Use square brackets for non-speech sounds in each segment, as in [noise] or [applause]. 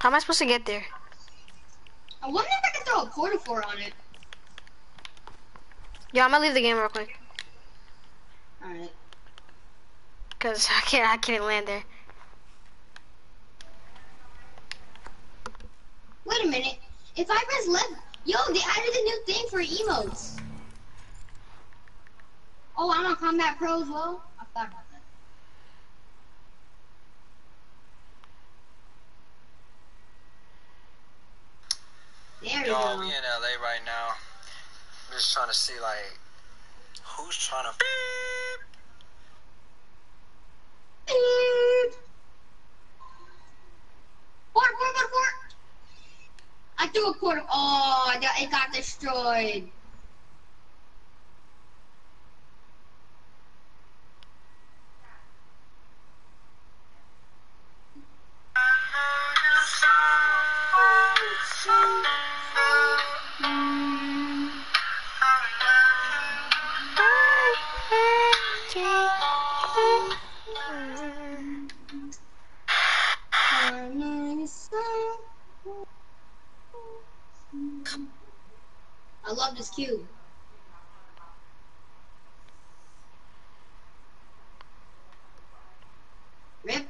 How am I supposed to get there? I wonder if I can throw a quarter four on it. Yo, I'm gonna leave the game real quick. Alright. Cause I can't, I can't land there. Wait a minute. If I press left, yo, they added a new thing for emotes. Oh, I'm on Combat Pro as well. I thought about that. There we Yo, go. we in LA right now. I'm just trying to see like who's trying to. Beep. Fort, fort, fort, fort. I threw a quarter. Oh, it got- it got destroyed. I love this cube. Rip.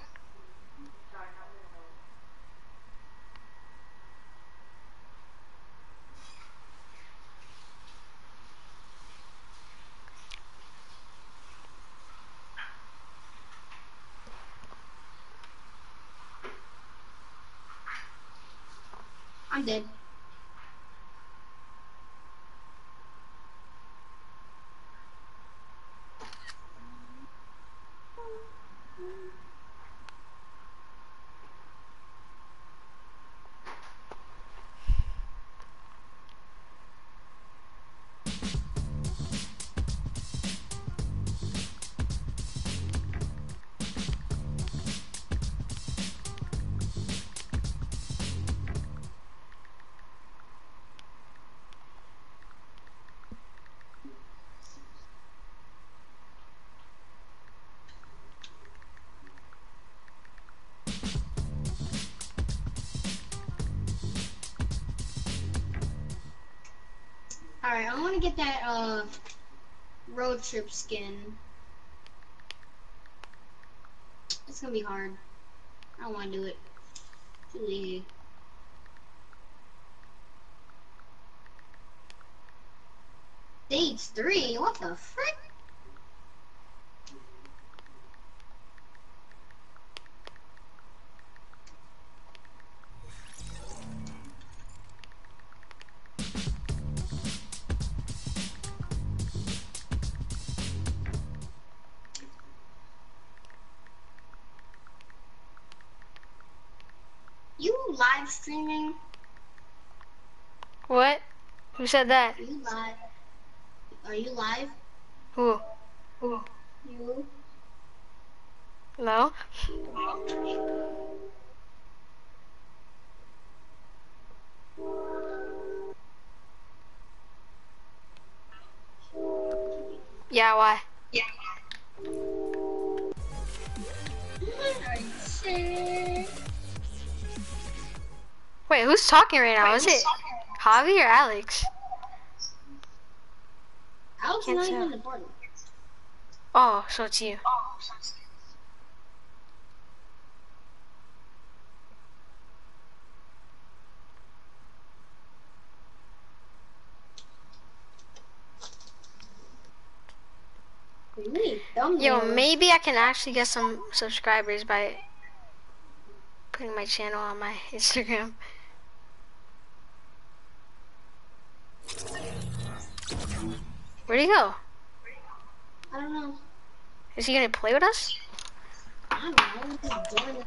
I'm dead. To get that uh road trip skin. It's gonna be hard. I don't want to do it. Too lazy. Stage three? What the frick? Streaming? What? Who said that? Are you live? Are you live? Who? Who? You? Hello? Yeah, why? Yeah. Wait, who's talking right now? Is it Javi or Alex? Alex Can't not tell. even important. Oh, so it's you. Really? Thumbnails. Yo, maybe I can actually get some subscribers by putting my channel on my [laughs] Instagram. Where'd he go? I don't know. Is he gonna play with us? I don't know. Join it.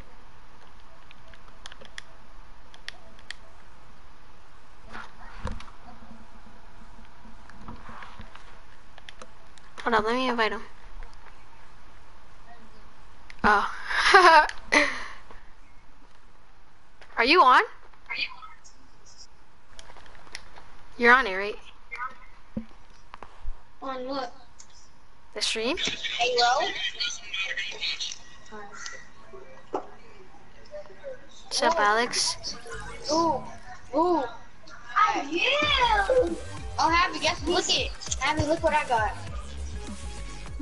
Hold on, let me invite him. Oh. [laughs] Are you on? You're on it, right? On what? The stream? Halo? What's up, Alex? Ooh, ooh. I you. Oh, Happy, guess look it. Happy, look what I got.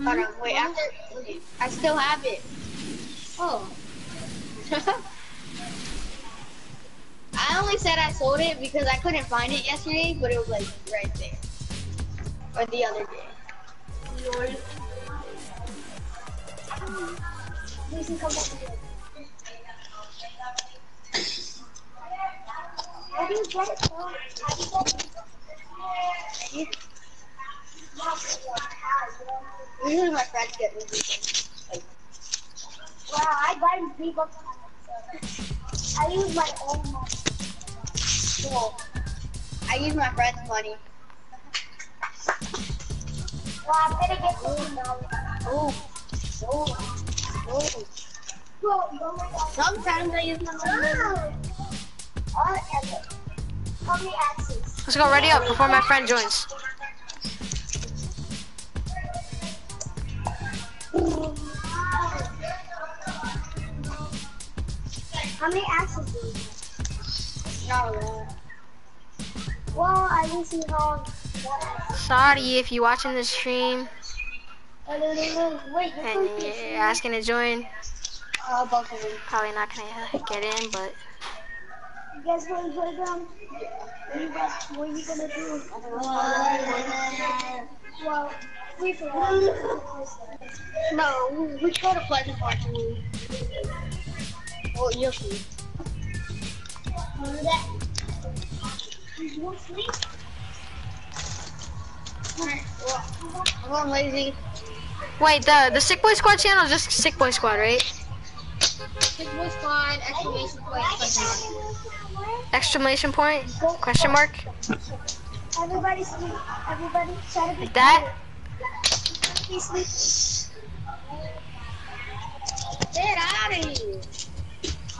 Hold on, wait. After, it. Hmm? I still have it. Oh. [laughs] I only said I sold it because I couldn't find it yesterday, but it was like right there. Or the other day. Listen, come back here. How do you get it, bro? How do you get it? Usually my friends get me these things. Wow, I buy myself. I use my own money. Cool. I use my friend's money. Well, I'm gonna get fifteen dollars. Oh, oh, oh. Sometimes I use my own money. All ever. How many axes? Let's go ready up before my friend joins. How many axes do you have? Not a lot. Well, I didn't see how. Sorry if you're watching the stream Wait, and you're asking to join. Oh. Probably not gonna uh, get in, but You guys want to go down? What are you what are you gonna do? Well, we forgot. No, we try to Pleasant Park. Well, you'll see. Remember that? You won't? Alright, well, I'm lazy. wait, the the Sick Boy Squad channel is just Sick Boy Squad, right? Six boy squad, exclamation point, question mark. Exclamation point? Question mark? Everybody sleep. Everybody try to be that? Sleep. Get out of here.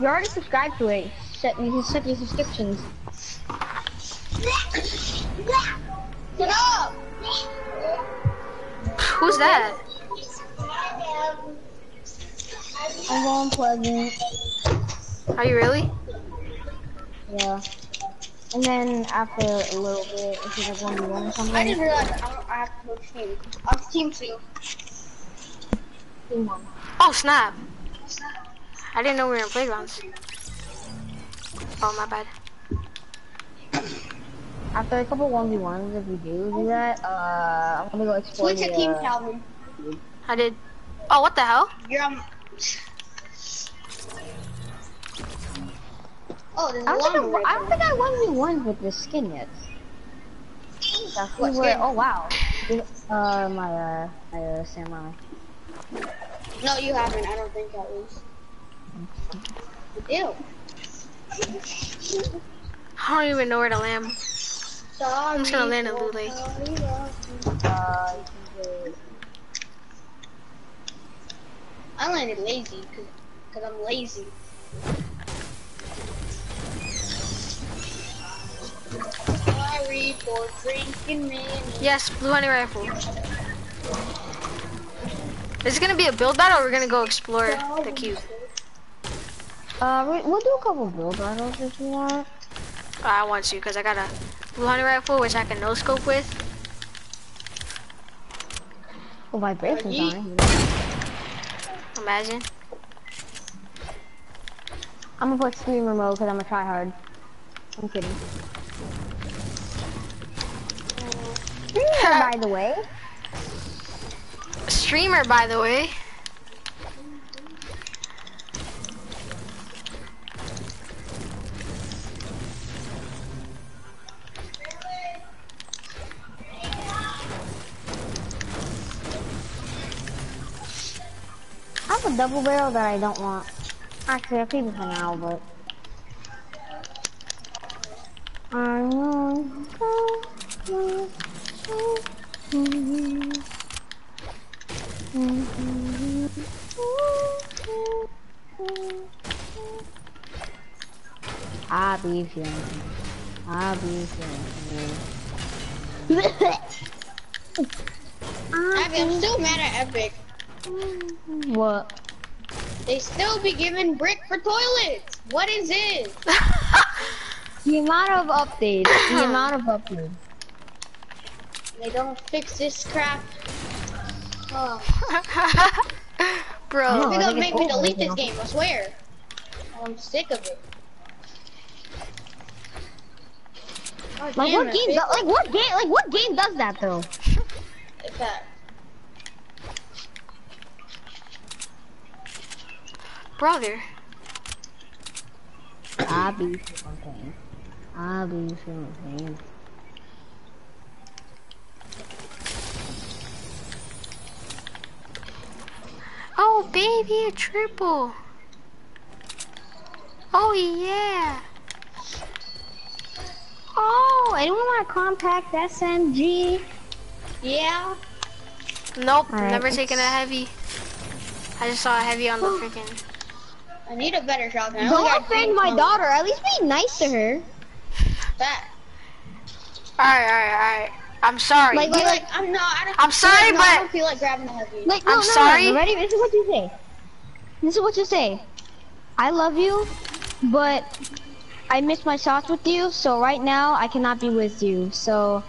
You already subscribed to it. Set you can set your subscriptions. Get up. Who's that? I'm going pleasant. Are you really? Yeah. And then after a little bit, if you like one v one or I didn't realize I, I have to go team. I'm team two. team one. Oh snap! I didn't know we were in playgrounds. Oh my bad. [coughs] After a couple one v ones, if you do do that, uh, I'm gonna go explore Switch the, to team uh, Calvin. I did. Oh, what the hell? You're um. Oh, there's I a don't, think llama I, I right don't think I one v one with this skin yet. That's What where, skin? oh wow. Uh, my uh, my uh, samurai. No, you haven't. I don't think at least. Ew. I don't even know where to land. Sorry. just gonna land in Blue Lake. You can do- I landed lazy because cause I'm lazy. Sorry for drinking me. Yes, blue hunting rifle. Is it gonna be a build battle or we're gonna go explore the cube? Uh, we- we'll do a couple build battles if you want. I want to because I got a blue hunting rifle which I can no scope with. Oh, vibrations Yeet. on it. Imagine. I'm gonna put streamer mode because I'm gonna try hard. I'm kidding. Streamer, [laughs] by the way. Streamer, by the way. I have a double barrel that I don't want. Actually, I'll keep it for now, but. I want I'll be feeling. I'll be feeling. I'm still mad at Epic. What? They still be giving brick for toilets. What is it? [laughs] The amount of updates. The amount of updates. They don't fix this crap. Oh, Bro, No. they're gonna make me delete this now. game. I swear. I'm sick of it. Oh, God Like what game? like what game? Like what game does that though? it, that. Brother. I'll be something. I'll be something. Oh, baby, a triple. Oh, yeah. Oh, anyone want a compact SMG? Yeah. Nope, Alright, never taken a heavy. I just saw a heavy on the freaking. I need a better shotgun. Don't offend my daughter. At least be nice to her. That. Alright, alright, alright. I'm sorry. Like- I feel like I'm not. I don't, I'm sorry, no, I don't feel like grabbing a heavy. Like, no, I'm no, no, sorry. No, ready? This is what you say. This is what you say. I love you, but I miss my shots with you. So right now I cannot be with you. So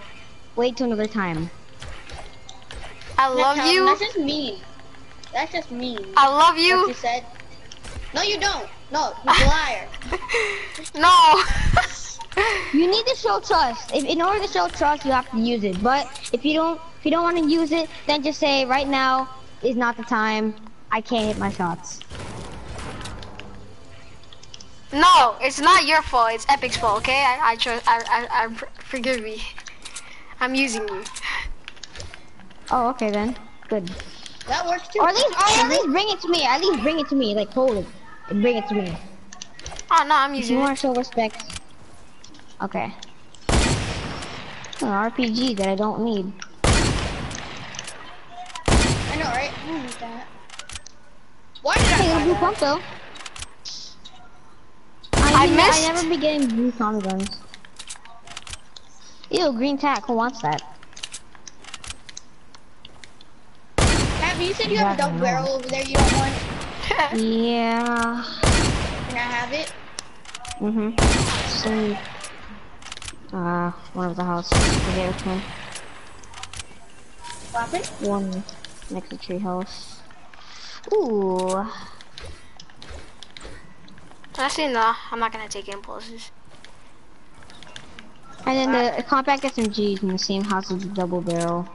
wait till another time. I love how- you. That's just mean. That's just mean. I love What you you. said. No, you don't. No, you're a [laughs] liar. no. [laughs] You need to show trust. If in order to show trust, you have to use it. But if you don't, if you don't want to use it, then just say right now is not the time. I can't hit my shots. no, it's not your fault. It's Epic's fault. Okay, I, I trust. I, I, I, forgive me. I'm using you. Oh, okay then. Good. That works too. Or at least, or at least bring it to me. At least bring it to me. Like hold it bring it to me. Oh no, I'm using you it. want to show respect. Okay. An RPG that I don't need. I know, right? I don't need that. Why did I buy blue pump though. I be- missed. I never be getting blue Tommy guns. Ew, green tack. Who wants that? Have you said you have a double barrel over there you don't want? [laughs] Yeah. Can I have it? Mm-hmm. So, uh, one of the houses. Forget which one. Weapon? One next to tree house. Ooh. Actually, no. I'm not gonna take impulses. And then the compact SMG is in the same house as the double barrel.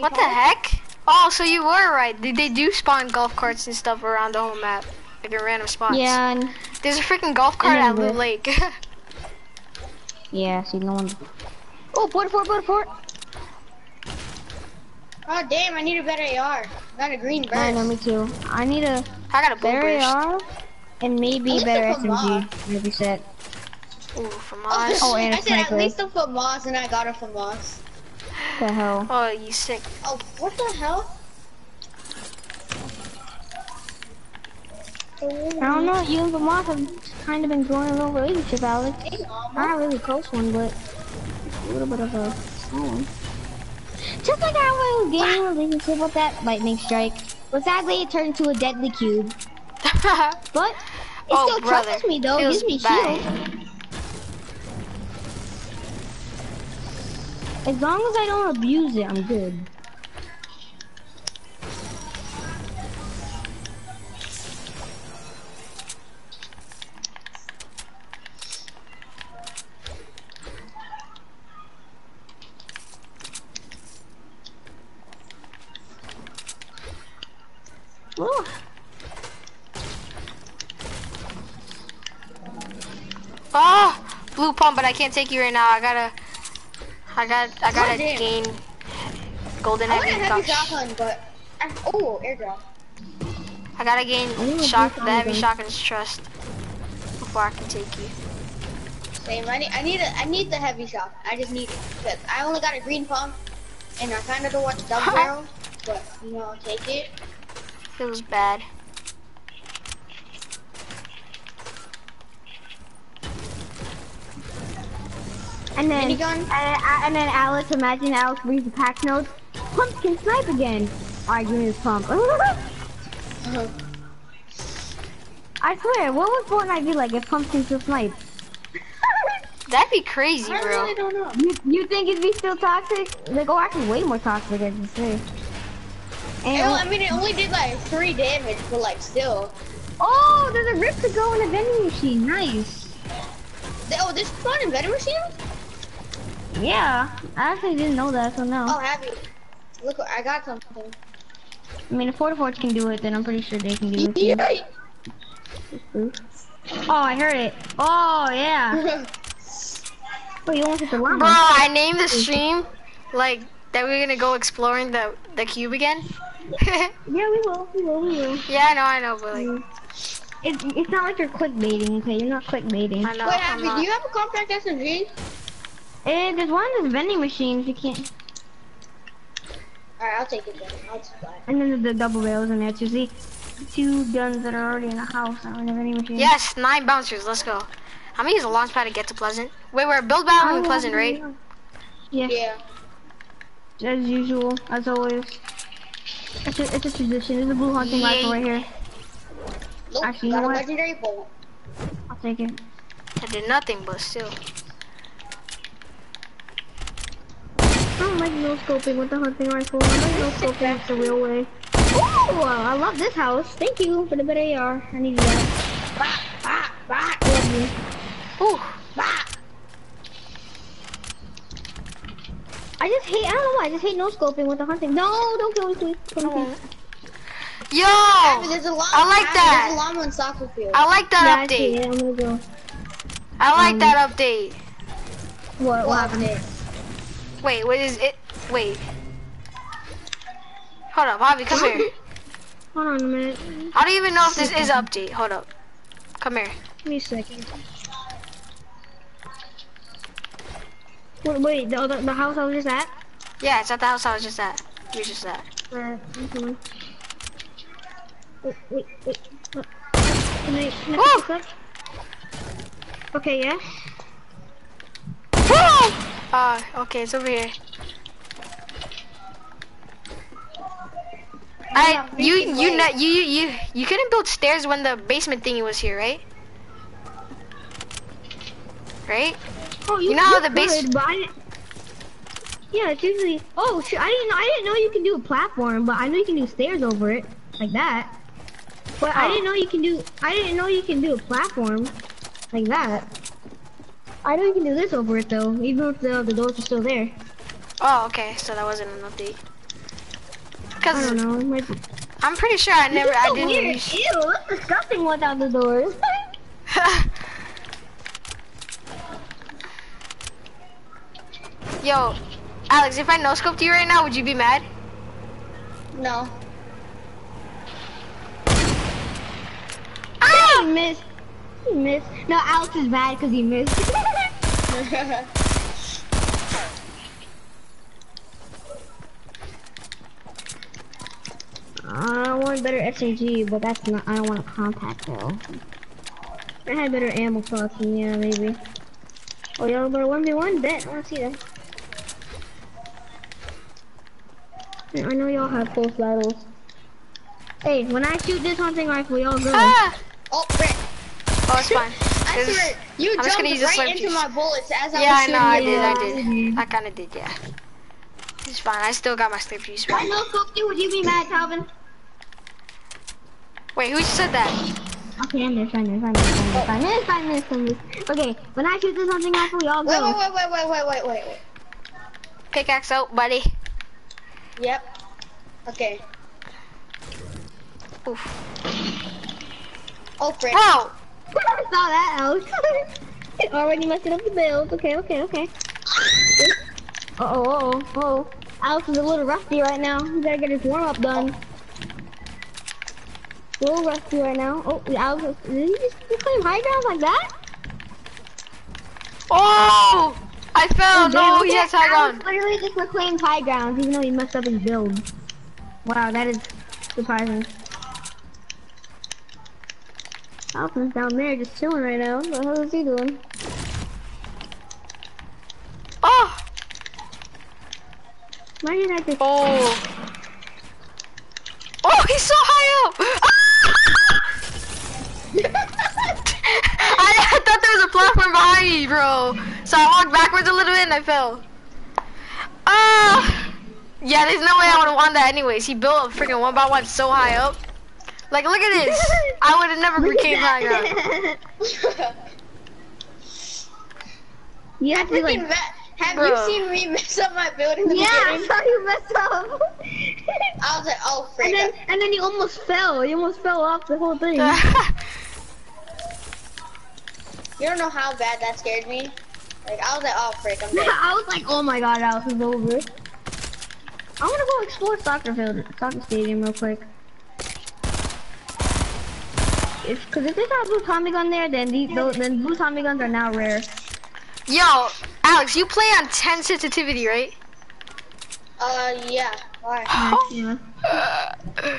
What the heck? Oh, so you were right. They, they do spawn golf carts and stuff around the whole map, like in random spots. Yeah, and There's a freaking golf cart at then Loot the- Lake. [laughs] yeah, see no one. Oh, port, port, port, port. Oh damn, I need a better AR. Got a green burst. I know, me too. I need a I got a better burst. AR and maybe least better a FAMAS. SMG. Maybe set. Ooh, from Oh, us. Oh, and a I said at sniper. least a FAMAS and I got a FAMAS. The hell. Oh, you sick. Oh, what the hell? I don't know. You and Vermont have kind of been growing a little relationship, Alex. Hey, Mama. Not a really close one, but a little bit of a small one. Just like our little gaming relationship with that lightning strike. But sadly, it turned into a deadly cube. [laughs] But it Oh, still brother. trusts me, though. It Gives me bad. shield. As long as I don't abuse it, I'm good. Ooh. oh, blue pump, but I can't take you right now. I gotta, I got, I gotta Oh, damn. gain golden I want oh, a heavy. heavy shotgun, but I, oh, airdrop. I gotta gain I need a shock, blue the heavy shotgun's trust before I can take you. Same. I need, I need, a, I need the heavy shot. I just need it because I only got a green pump, and I kind of don't want the double [laughs] barrel, but you know, I'll take it. Feels bad. And then, Minigun? and, uh, uh, and then Alex, imagine Alex reads the patch notes. Pumpkin snipe again. Alright, give me this pump. [laughs] I swear, what would Fortnite be like if pumpkin still sniped? [laughs] That'd be crazy, I bro. I really don't know. You, you think it'd be still toxic? Like, oh, actually way more toxic, I should say. And, Well, I mean, it only did like three damage, but like still. oh, there's a rip to go in a vending machine. Nice. Oh, this fun in vending machine? Yeah, I actually didn't know that, so no. Oh, have you? Look, I got something. I mean, if Forty Forts can do it, then I'm pretty sure they can do it. too. Oh, I heard it. Oh, yeah. [laughs] Oh, you almost hit the llama. Bro, I named the stream like that we're gonna go exploring the the cube again. [laughs] Yeah, we will. We will. We will. yeah, I know, I know, but like, mm. It, it's not like you're clickbaiting, okay? You're not clickbaiting. I know. Wait, I'm Abby, not. do you have a compact SMG? Eh, there's one of those vending machines you can't. Alright, I'll take it then. I'll just buy. And then there's the double barrels in there too. See, two guns that are already in the house I are in the vending machine. Yes, nine bouncers. Let's go. I'm gonna use a launch pad to get to Pleasant. Wait, we're build battle in Pleasant, right? Yeah, Yeah. as usual, as always. It's a, it's a tradition. There's a blue hunting Yeah. rifle right here. Nope, Actually, you got know a what? legendary bolt. I'll take it. I did nothing, but still. I don't like no scoping with the hunting rifle. I like no scoping it's the real way. Oh, I love this house. Thank you for the better AR. I need that. Bah, bah, bah, love you. Ooh. bah. I just hate, I don't know why, I just hate no scoping with the hunting. No, don't kill me, please. Kill me. Yo, Abby, there's a llama. I like Abby, that. There's a llama in soccer field. I like Yeah, that I see update. it. I'm gonna go. I like Um, that update. What, what What happened? update? Wait, what is it? Wait. Hold up, Bobby, come here. [laughs] Hold on a minute. I don't even know if this is update. Hold up. Come here. Give me a second. Wait, wait the, the, the house I was just at? Yeah, it's at the house I was just at. You just at. Uh, okay. Wait, wait, wait. Can I, can I Woo! pick this up? Okay, yeah? Uh, okay, it's over here. I you you know you you you you couldn't build stairs when the basement thingy was here, right? Right? Oh, You know how the base- could, but I didn't- Yeah, it's usually. Oh, I didn't. know I didn't know you can do a platform, but I know you can do stairs over it, like that. But I Oh. didn't know you can do. I didn't know you can do a platform, like that. I know you can do this over it though, even if the the doors are still there. Oh, okay. So that wasn't an update. I don't know, it might be. I'm pretty sure I never This is I so didn't weird. use. Ew, that's disgusting without the doors. [laughs] Yo, Alex, if I no scoped you right now, would you be mad? No. Ah! he missed. He missed. No, Alex is mad because he missed. [laughs] I want better SAG, but that's not. I don't want a compact though. I had better ammo and yeah, maybe. Oh, y'all better one v one. Bet I want to see that. I know y'all have close battles. Hey, when I shoot this hunting rifle, y'all go. Ah! oh, frick. Oh, it's fine. I swear, you I'm just gonna use right into juice. my bullets as I Yeah, I was know. I did. I did. I kind of did. Yeah. It's fine. I still got my slurp juice. I know, Cookie, would you be mad, Calvin? Wait, who said that? Okay, I missed, I missed, I missed, I missed, I missed, I missed, I missed. Okay, when I shoot this hunting rifle, y'all go. wait, wait, wait, wait, wait, wait, wait. Pickaxe out, buddy. Yep. Okay. Oof. Oh, frick. Bro, I [laughs] saw that, Alex. [laughs] Already messing up the build. Okay, okay, okay. Uh oh, uh oh, oh. Alex is a little rusty right now. He gotta get his warm up done. A little rusty right now. Oh, Alex, did he just claim high ground like that? Oh! I fell. no, Damn, he has okay, high Alex ground. literally just reclaimed high ground, even though he messed up his build. Wow, that is surprising. Alpha's down there just chilling right now. What the hell is he doing? Oh! Why did I just... Oh! Oh, he's so high up! I, ah! [laughs] I thought there was a platform behind me, bro. So I walked backwards a little bit and I fell. Ah! Uh, yeah, there's no way I would have won that anyways. He built a freaking one by one so high up. Like, look at this. [laughs] I would have never Look became high at [laughs] you have to be like. have Bro. you seen me mess up my build in the Yeah, I saw you mess up. [laughs] I was like, oh, and then and then you almost fell. You almost fell off the whole thing. You don't know how bad that scared me. Like, I was like, oh, freak, I'm dead. I was like, oh my god, Alice is over. I want to go explore soccer field, soccer stadium real quick. If, cause if they not a blue Tommy gun there, then these, those, then blue Tommy guns are now rare. Yo, Alex, you play on 10 sensitivity, right? Uh, yeah. Why? [gasps] Yeah. [laughs]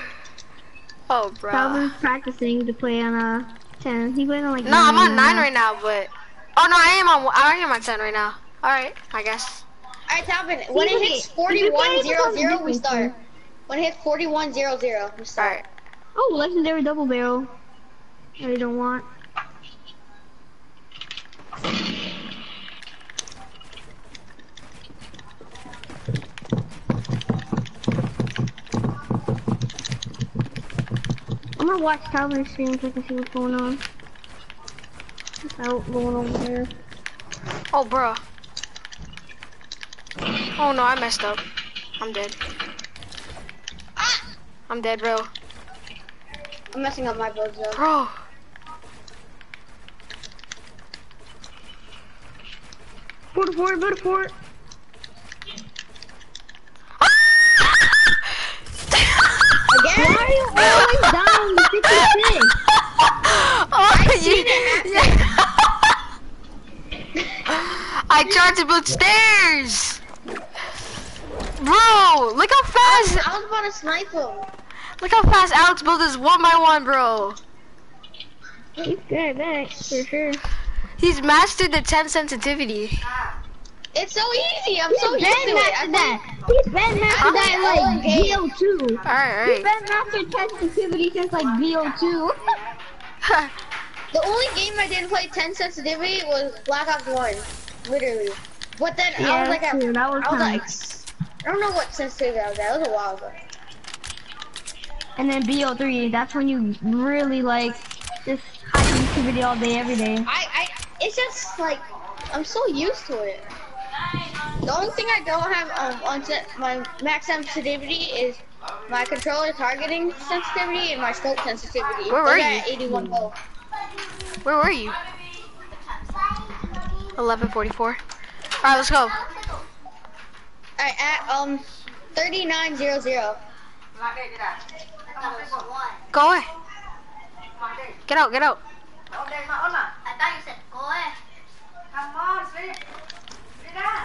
Oh, bro. Calvin's practicing to play on a 10. He plays on like No, I'm on nine nine right now, but oh no, I am on I am on ten right now. All right, I guess. Alright, Talvin, when See, it hits at- if you play 4100, we start. When it hits 4100, we start. right. Oh, legendary double barrel. I don't want. I'm gonna watch Calvin's stream so I can see what's going on. What's out going over there? Oh, bro. Oh no, I messed up. I'm dead. I'm dead, bro. I'm messing up my builds though. Bro. Port, port, port, port. Again? Why are you always down to 56? [laughs] oh, you, yeah. [laughs] [laughs] I tried to build stairs. Bro, look how fast, I was about to snipe him. look how fast Alex built this one by one, bro. He's good at that, for sure. He's mastered the 10 sensitivity. It's so easy. I'm so He's used to been it. mastered I'm that. He's been mastered that like game. BO2. Alright, He's alright. been mastered sensitivity since like BO2. [laughs] The only game I didn't play 10 sensitivity was Black Ops 1. Literally. But then I was like, true, that was I was like, s- I don't know what sensitivity I was at. It was a while ago. and then BO3, that's when you really like just high sensitivity all day, every day. I, I, it's just like, I'm so used to it. The only thing I don't have um, on my max sensitivity is my controller targeting sensitivity and my scope sensitivity. Where were you? at 81 both. Where were you? 1144. Alright, let's go. Alright, at um 3900. Go away. Get out, get out.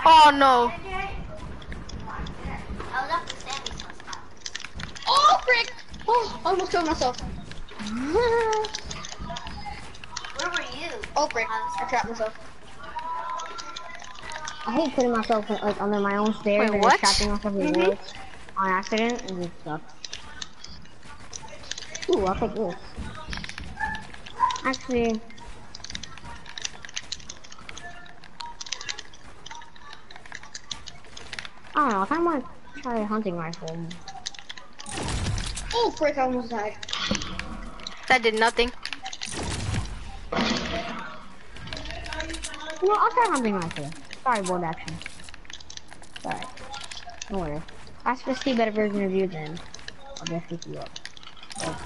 Oh no. Oh frick! Oh, I almost killed myself. Where were you? Oh frick! I trapped myself. I hate putting myself like under my own stairs Wait, and what? just trapping myself in Mhm. walls on accident and just stuff. Ooh, I'll take this. Actually, I don't know. I to try a hunting rifle. Oh frick! I almost died. That did nothing. Know, I'll try hunting rifle. Sorry, bolt action. Alright. Don't worry. Ask for a better version of you, then I'll just pick you up. But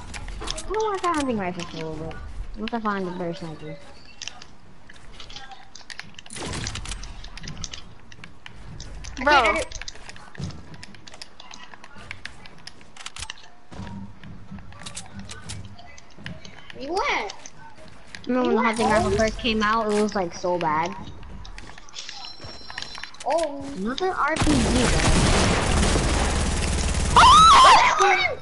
I don't want to try hunting rifle for a little bit. Once I find a better sniper. Bro. You went. Remember when the hunting rifle first came out? It was like so bad. Oh. Another RPG though.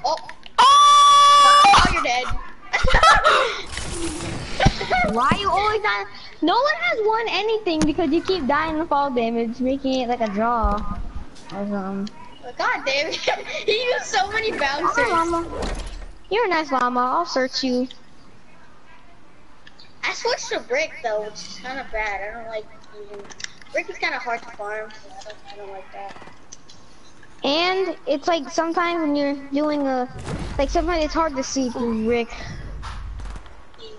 Oh. Oh, you're dead. [laughs] Why are you always on? No one has won anything because you keep dying to fall damage, making it like a draw. Or um, God damn it. [laughs] he used so many Hi, bouncers. llama. You're a nice llama. I'll search you. I switched to brick though, which is kind of bad. I don't like using brick is kind of hard to farm. So I don't, I don't like that. And it's like sometimes when you're doing a, like sometimes it's hard to see through brick.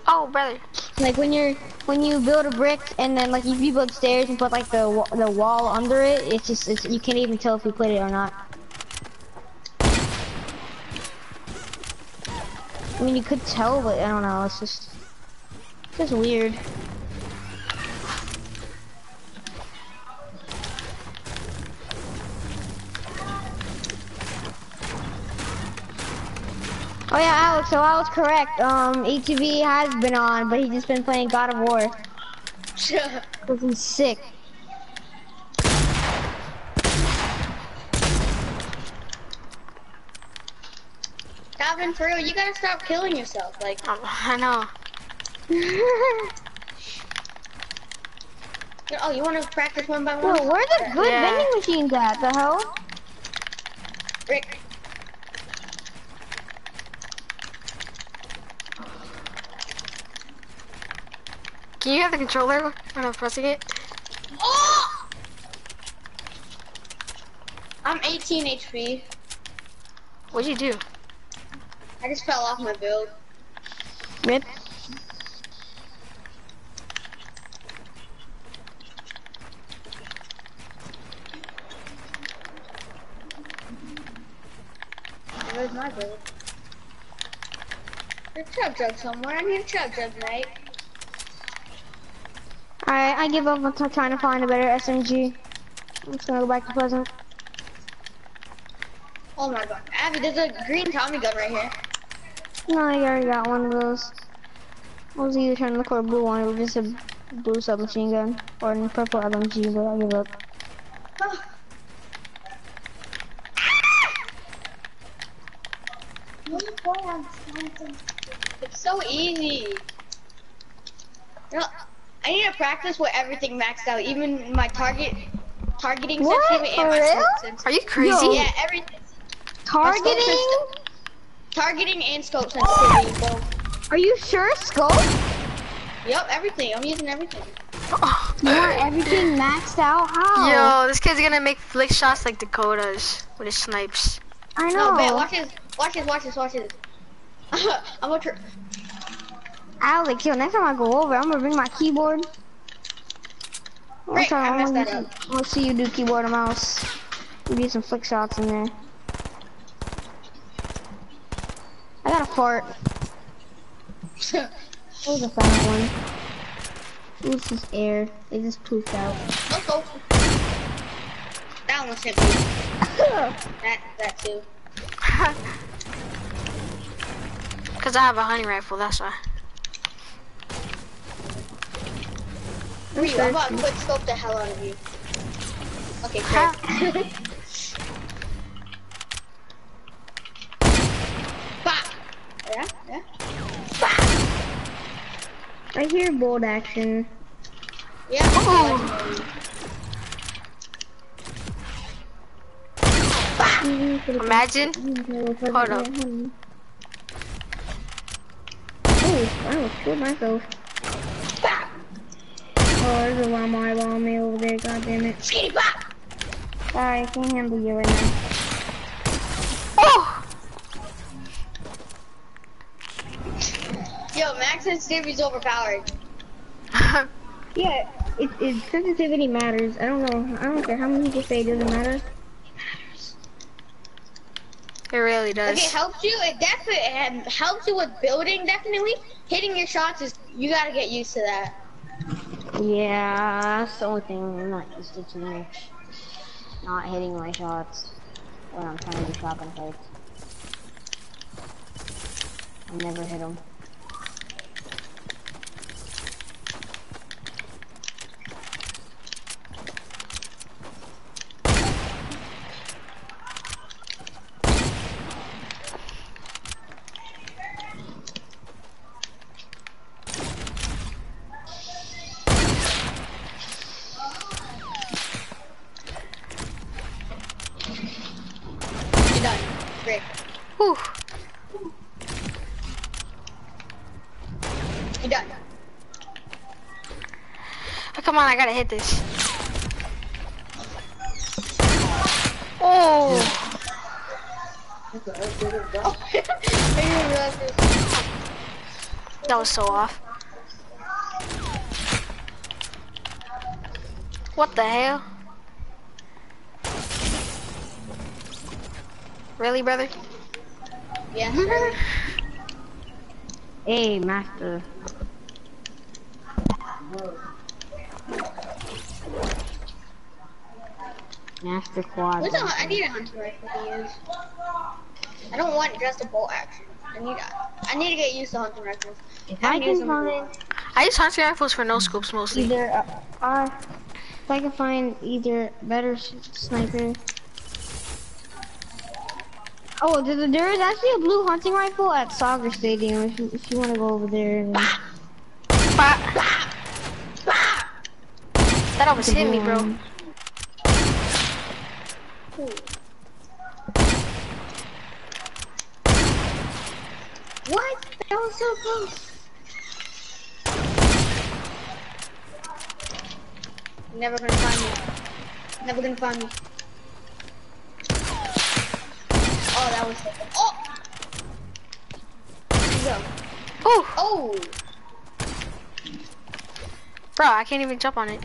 Oh, brother. Like when you're when you build a brick and then like if you build stairs and put like the the wall under it, it's just it's, you can't even tell if you put it or not. I mean you could tell, but I don't know. It's just just weird. Oh yeah, Alex. So I was correct. Um, ATV has been on, but he's just been playing God of War. [laughs] He's sick. Calvin, for real, you gotta stop killing yourself. Like, Um, I know. [laughs] oh, you wanna practice one by Bro, one? where the good Yeah. vending machines at? The hell? Brick. Can you have the controller when I'm pressing it? Oh! [gasps] I'm 18 HP. What'd you do? I just fell off my build. Rip. Where's my build? There's chug jug somewhere. I need a chug jug, mate. Alright, I give up on trying to find a better SMG. I'm just gonna go back to Pleasant. Oh my god. Abby, there's a green Tommy gun right here. No, I already got one of those. I was either trying to look for a blue one or just a blue submachine gun. Or a purple LMG, but I give up. It's so easy. You know, I need to practice with everything maxed out, even my target, targeting What? sensitivity For and my real? scope sensitivity. Are you crazy? Yo. Yeah, everything. Targeting? Targeting and scope sensitivity, [gasps] both. Are you sure, Scope? Yep, everything. I'm using everything. Oh. [gasps] You want everything maxed out? How? Yo, this kid's gonna make flick shots like Dakota's with his snipes. I No, know. bet. Watch this. Watch this. Watch this. Watch this. [laughs] I'm gonna try. Alex, yo, next time I go over, I'm gonna bring my keyboard. Time I messed that see- I wanna see you do keyboard and mouse. You do some flick shots in there. I got a fart. [laughs] What was the final one? It was just air. They just poofed out. Let's go. That one was hit me. That, that too. [laughs] Cause I have a hunting rifle, that's why. Ryu, I'm about to quick scope the hell out of you. Okay, great. [laughs] Bop. Yeah, yeah. I hear bolt action. Yeah. Oh. Imagine. Hold up. Oh, I almost killed myself. Oh, there's a llama eyeballing me over there, god damn it. Skitty bop. Sorry, I can't handle you right now. Oh! Yo, max sensitivity's overpowered. [laughs] Yeah, it, it sensitivity matters. I don't know. I don't care how many people say it doesn't matter. It really If does. it helps you, it definitely helps you with building, definitely. Hitting your shots is, you gotta get used to that. Yeah, that's the only thing I'm not used to too much. Not hitting my shots when I'm trying to do shotgun fights. I never hit them. Gotta hit this. Oh, that was so off. What the hell? Really, brother? yeah. [laughs] Hey, master. Master quad. What's a, I need a hunting rifle to use. I don't want just a bolt action. I need a, I need to get used to hunting rifles. If I I use can find I use hunting rifles for no scopes mostly. either, uh, uh, if I can find either better sniper. Oh, there, there is actually a blue hunting rifle at Soccer Stadium. If you, if you want to go over there. and- Bah. That almost hit me, bro. What? That was so close. Never gonna find me. Never gonna find me. Oh, that was. Oh! Go. Ooh, Oh! bro, I can't even jump on it.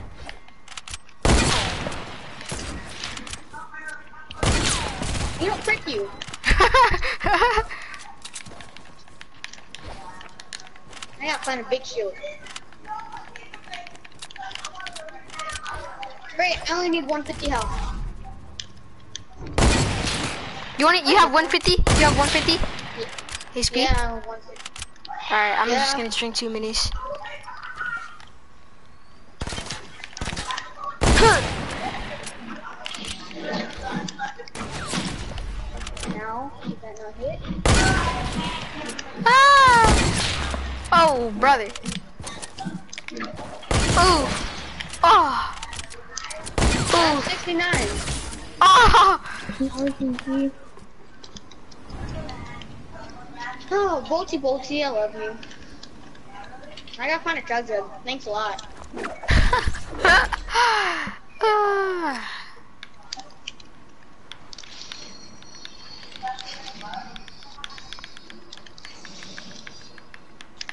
You don't frick you. I gotta find a big shield. Great, I only need 150 health. you want it? You have 150? You have 150? Hey, speed. Yeah, 150. Alright, I'm just gonna drink two minis. Brother. Oh. Oh. Uh, Oh. 69. Oh. Oh, Bolty Bolty, I love you. I gotta find a jug. Thanks a lot. [laughs] Ah.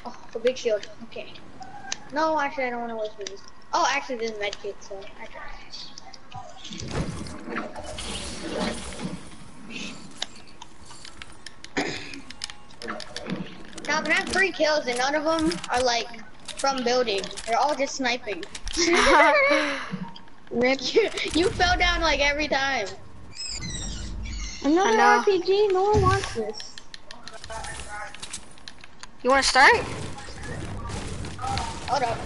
Oh, the big shield. Okay. No, actually, I don't want to waste these. Oh, actually, this is medkit, so I try. Calvin, [coughs] I have three kills, and none of them are like from building. They're all just sniping. [laughs] Rip. you, you fell down like every time. Another know. RPG. No one wants this. You wanna start? Hold up.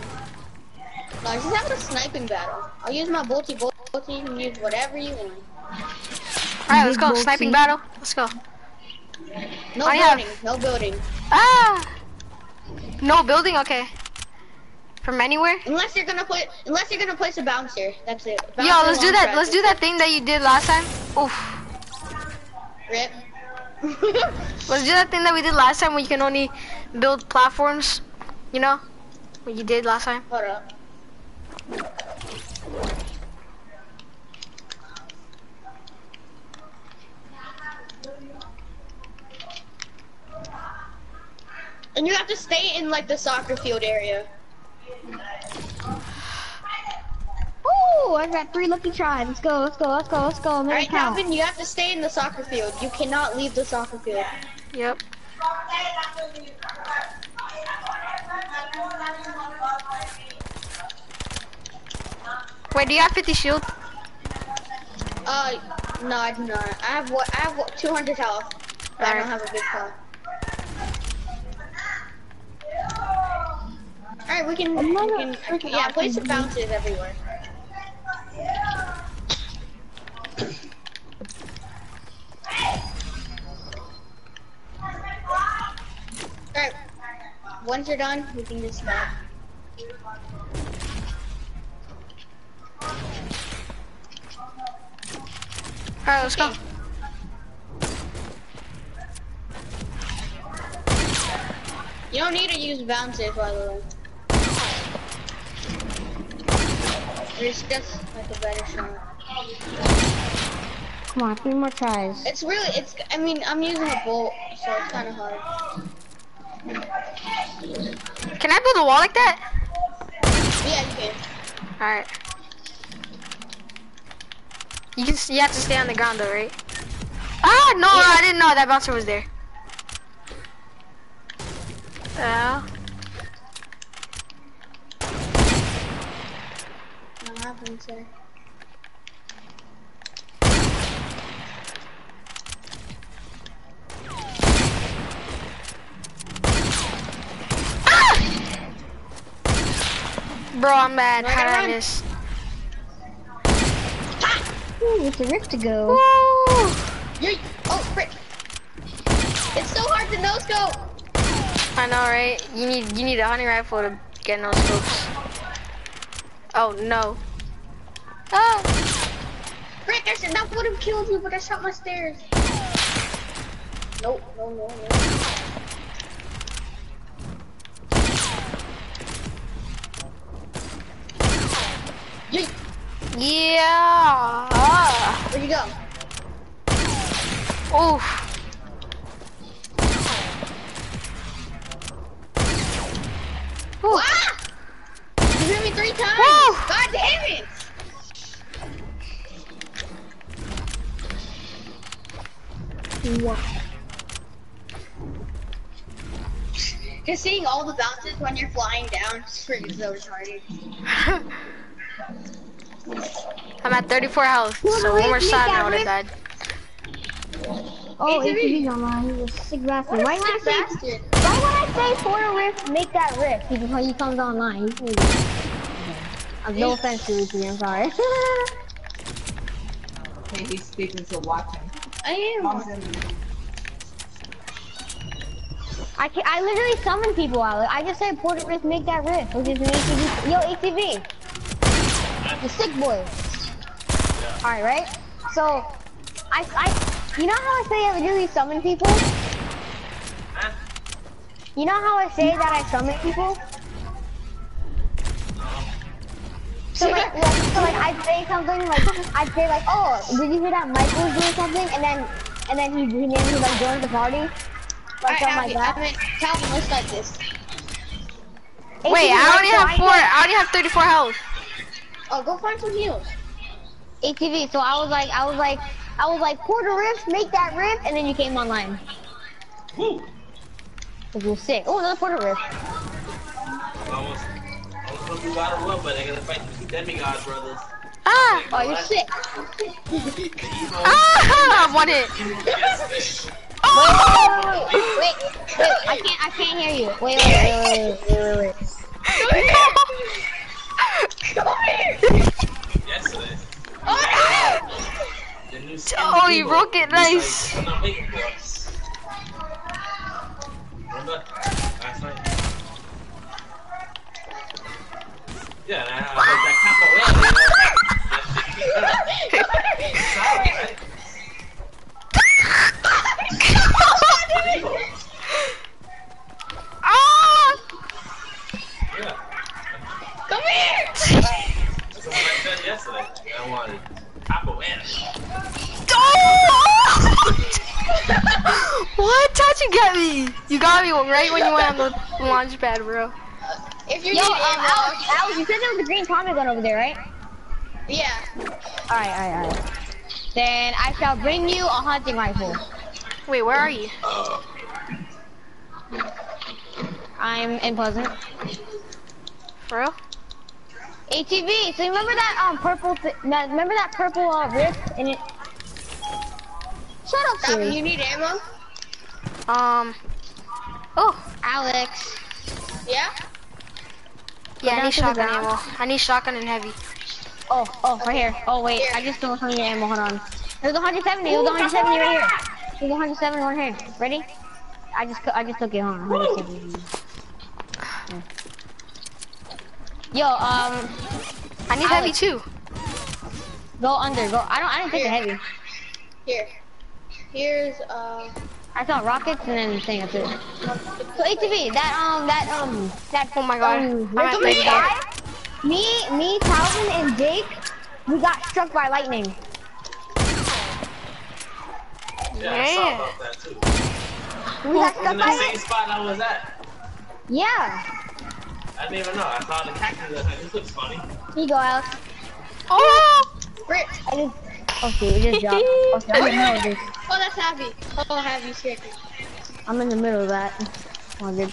No, just have a sniping battle. I'll use my bolty bolty. You can use whatever you want. Alright, let's go. Big Sniping battle. Let's go. No I have- building. No building. Ah! No building? Okay. From anywhere? Unless you're gonna put, unless you're gonna place a bouncer. That's it. Yo, let's do that. track. Let's do that thing that you did last time. Oof. Rip. Let's do that thing that we did last time where you can only build platforms. You know? What you did last time. Hold up. And you have to stay in like the soccer field area. Oh, I got three lucky tries. Let's go. Let's go. Let's go. Let's go. Let Alright, count. Calvin, you have to stay in the soccer field. You cannot leave the soccer field. Yep. Wait, do you have 50 shield? Uh, no, I do not. I have what? I have what, 200 health. But I don't have a big car. Alright, we can, we Another can, yeah, place some bounces everywhere. Alright, once you're done, we can just stop. Alright, let's go. You don't need to use bounces, by the way. It's just like a better shot. Come on, three more tries. It's really, it's, I mean, I'm using a bolt, so it's kind of hard. Can I build a wall like that? Yeah, you can. Alright. You can. You have to stay on the ground though, right? Ah, no, I didn't know that bouncer was there. Uh, What happens there? Bro, I'm bad. Run, How did I miss? Ooh, it's a rift to go. Woo! You're, oh, frick. It's so hard to no scope. I know, right? You need you need a hunting rifle to get no scopes. Oh no. Oh. Frick, I said that would have killed you, but I shot my stairs. Nope, no, no, no. Yeet. Yeah. Ah. Where'd you go? Oof. Ooh. Ah! You hit me three times. Woo! God damn it! Wow. Just seeing all the bounces when you're flying down is freaking so retarded. [laughs] I'm at 34 health, so one more shot and I would have died. Oh, ATV. ATV's online. He's a sick bastard. What Why a when I say, bastard. why when I say for a rift, make that rift? He, he comes online. He's really uh, no offense to ATV, I'm sorry. [laughs] Hey, he's speaking to watching. I am. I can I literally summon people out. I just said Porter Rift, make that rift. Which is an ATV. Yo, ATV. The sick boy. Alright, right? So, I, I, you know how I say I literally summon people? You know how I say that I summon people? So like, [laughs] like, so like I'd say something like, I'd say like, oh, did you hear that Michael's doing something? And then, and then he, and then he like joins the party. Like Alright, something like Abby, that. Abby, tell me, let's start this. Wait, I already so have four. I already have 34 health. Oh, go find some heals. ATV. So I was like, I was like, I was like, Porter Rift, make that rift, and then you came online. Woo! Cause you're sick. Oh, another Porter Rift. I was, I was gonna do God of Love, but they're gonna fight the two brothers. Ah! Oh, you're sick. [laughs] Ah! One hit. [laughs] Wait, wait, wait, I can't, I can't hear you. Wait, wait, wait, wait, wait, wait, wait. [laughs] The new skin Oh, you broke it. Nice. I'm not waiting for us. Remember? Last night? Yeah, and I, I was that capoeira, you know? Yesterday. I wanted capoeira. Oh! what? How'd you get me? You got me right when you went on the launch pad, bro. If you're Yo, um, ammo, Alex, Alex, you said there was a green Tommy gun over there, right? yeah. Alright, alright, alright. Then I shall bring you a hunting rifle. Wait, where are you? I'm in Pleasant. For real? ATV. So you remember that um purple? Th that, remember that purple uh, rift and it? Shut up, Abby, you need ammo? Um. Oh, Alex. Yeah? yeah, I need to shotgun ammo. I need shotgun and heavy. Oh, oh, right here. Oh wait, Here. I just stole some of your ammo. Hold on. There's 170. There's 170 right here. There's 170 right here. Ready? I just, I just took it. Hold on. 170. Yeah. Yo, um, I need heavy Alex. too. go under. Go. I don't. I didn't take the heavy. Here. Here's, uh, I saw rockets and then the thing. That's it. So ATV, that um, that um, that Oh my god. um, I'm at Rift 30 guy, me, me, Calvin, and Jake we got struck by lightning. Yeah, I saw about that too. We got In struck the by same it? spot I was at. Yeah. I didn't even know. I saw the cactus. Was like, this looks funny. Here you go, Alex. Oh! Rick. I just, okay, we just dropped. Okay, I'm in the middle of this. [laughs] Oh, that's Happy. Oh, Happy scared me. I'm in the middle of that. Oh, good.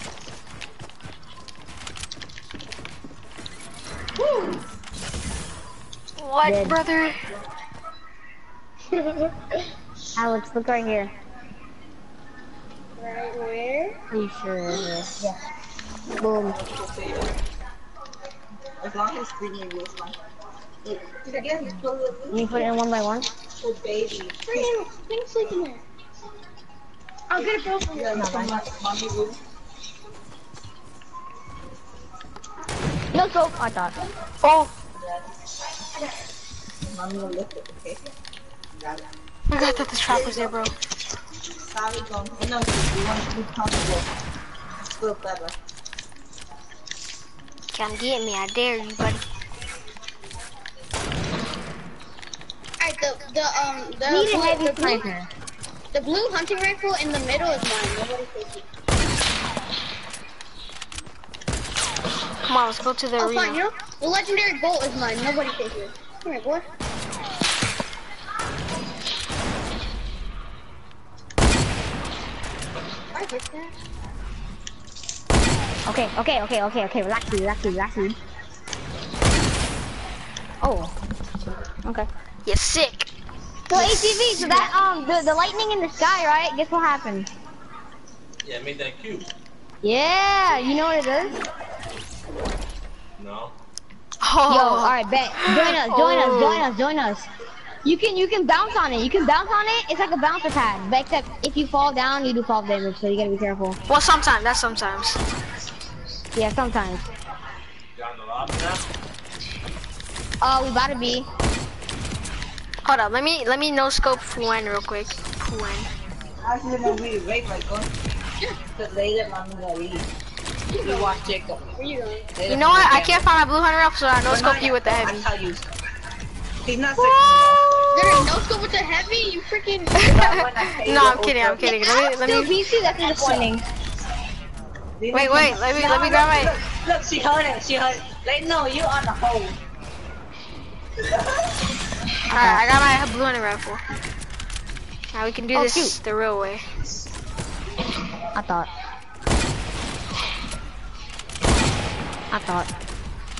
What, Dead. brother? [laughs] Alex, look right here. Right where? Pretty sure right here. Yeah. Boom. As long as screaming is fine. Did I get You put it in one by one? Oh, for baby? Freaking, freaking sleep in there. I'll get a bro for you. Yeah, no, my mommy room. No scope, I thought. Oh, Mommy will lift it, okay? I got that the trap was there, bro. Sorry, go. No, you want to be comfortable. Feel better. Come get me, I dare you, buddy. Alright, the, the, um, the, Need a blue, heavy the, blue, the blue hunting rifle in the middle is mine. Nobody takes it. Come on, let's go to the Oh, arena. fine, you know? The legendary bolt is mine. Nobody takes it. Come here, boy. I hit that. Okay, okay, okay, okay, okay. Relax, relax, relax. Oh. Okay. You're sick. So ATV, so that um the, the lightning in the sky, right? Guess what happened? Yeah, I made that cute. Yeah, you know what it is? No. Oh. Yo, alright, bet. Join us, join us, Oh. join us, join us. You can you can bounce on it. You can bounce on it. It's like a bouncer pad, but except if you fall down, you do fall damage. So you gotta be careful. Well, sometimes. That's sometimes. Yeah, sometimes. You on the lobby now? Oh, we about to be. Hold up. Let me let me no scope Fuen real quick. Fuen. Actually, no, we wait, like, go. Because later, mommy will leave. We watch Jacob. Where you going? You know what? I can't find my blue hunter up, so I no But scope you with the heavy. I tell you. He's not sick. There is no scope with the heavy? You freaking. [laughs] no, I'm kidding. I'm kidding. Let me let Still me. PC, that's disappointing. Wait, wait. Let me let me grab my. Look, look, she heard it. She heard it. Like, no, you on the hole. Alright, I got my blue and a rifle. Now we can do Oh, this shoot. the real way. I thought. I thought.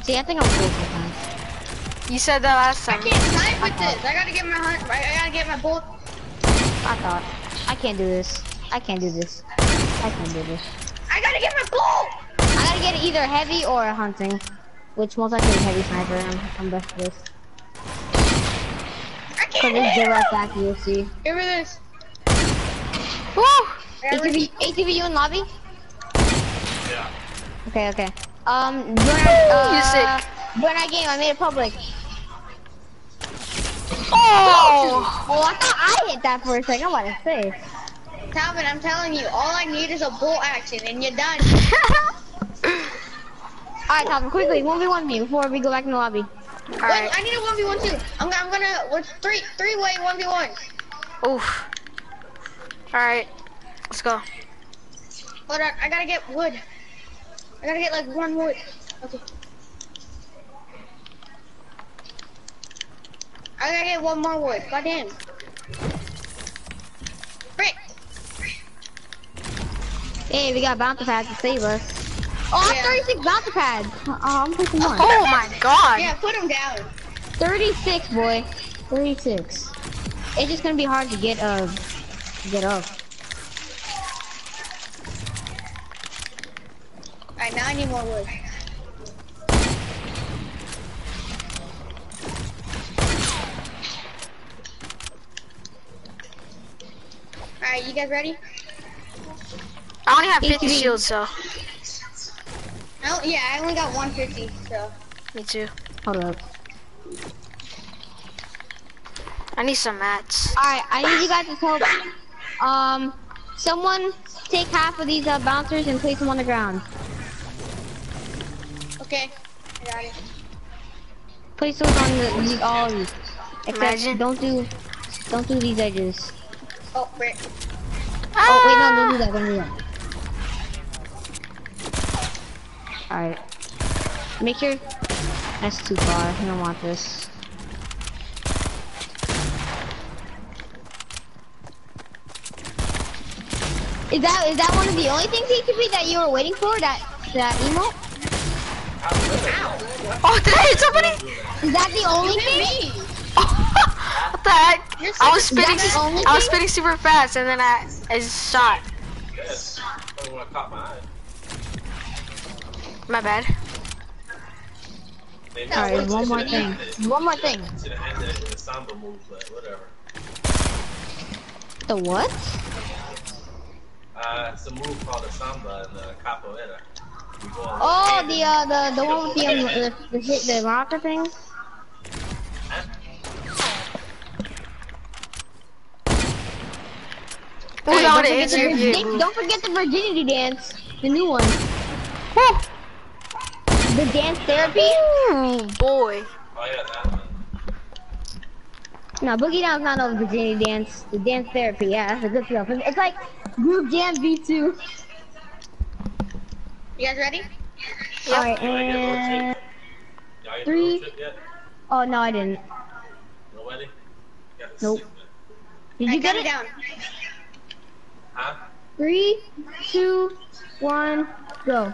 See, I think I'm cool sometimes. You said that last time. I can't snipe with this. I gotta get my hunt. I, I gotta get my bolt. I thought. I can't do this. I can't do this. I can't do this. I gotta get my bolt. I gotta get either heavy or hunting. Which most likely is heavy sniper. I'm, I'm best for this. I Cause can't it's hit direct him. accuracy. Give me this. Woo! I gotta ATV, ATV, you in lobby? Yeah. Okay, okay. Um, join our, uh, You sick. join our game. I made it public. Oh! Oh, I thought I hit that for a second. I'm about to say. Calvin, I'm telling you, all I need is a bolt action and you're done. [laughs] Alright, Calvin, quickly, 1v1 me before we go back in the lobby. Wait, Alright. I need a 1v1 too. I'm, I'm gonna, with three, three way 1v1. Oof. Alright. Let's go. Hold on, I gotta get wood. I gotta get like one wood. Okay. I gotta get one more wood. Goddamn. Frick. Hey, we got bouncer pads to save us. Oh, I have Yeah. 36 bouncer pads. Oh, I'm taking one. Oh my [laughs] god. Yeah, put him down. 36, boy. 36. It's just gonna be hard to get, uh, get up. Alright, now I need more wood. Alright, you guys ready? I only have 50 shields, so. Oh, yeah, I only got 150, so. Me too. Hold up. I need some mats. Alright, I need you guys to help. Um, someone take half of these uh, bouncers and place them on the ground. Okay, I got it. place those on the, these, all of these. Except Imagine. don't do, don't do these edges. Oh, frick. Oh wait, no, don't do that, don't do that. Alright. Make your... that's too far. I don't want this. Is that is that one of the only things he could be that you were waiting for? That that emote? Oh, did I hit somebody? Is that the only thing? [laughs] what the heck? I was spinning. Is that the only I was thing? spinning super fast, and then I, I just shot. Yes. Probably I caught my eye. My bad. Maybe Alright, I one more thing. One more thing. Should've ended it with a samba move, but whatever. The what? Uh, it's a move called a samba in the capoeira. You go on- Oh, the uh, the the one with the um, the, the hit the rocker thing. Oh, Hey, no, don't, forget the, don't forget the virginity dance, the new one. Woo. The dance therapy. Ooh, boy. Oh yeah, that one. No, Boogie Down's not no Virginia dance. The dance therapy, yeah, that's a good stuff. It's like group jam V2. You guys ready? Alright, get road and trip? Three. road trip yet? oh no, I didn't. Nobody? Nope. Did I you get got it it? down. Huh? Three, two, one, go.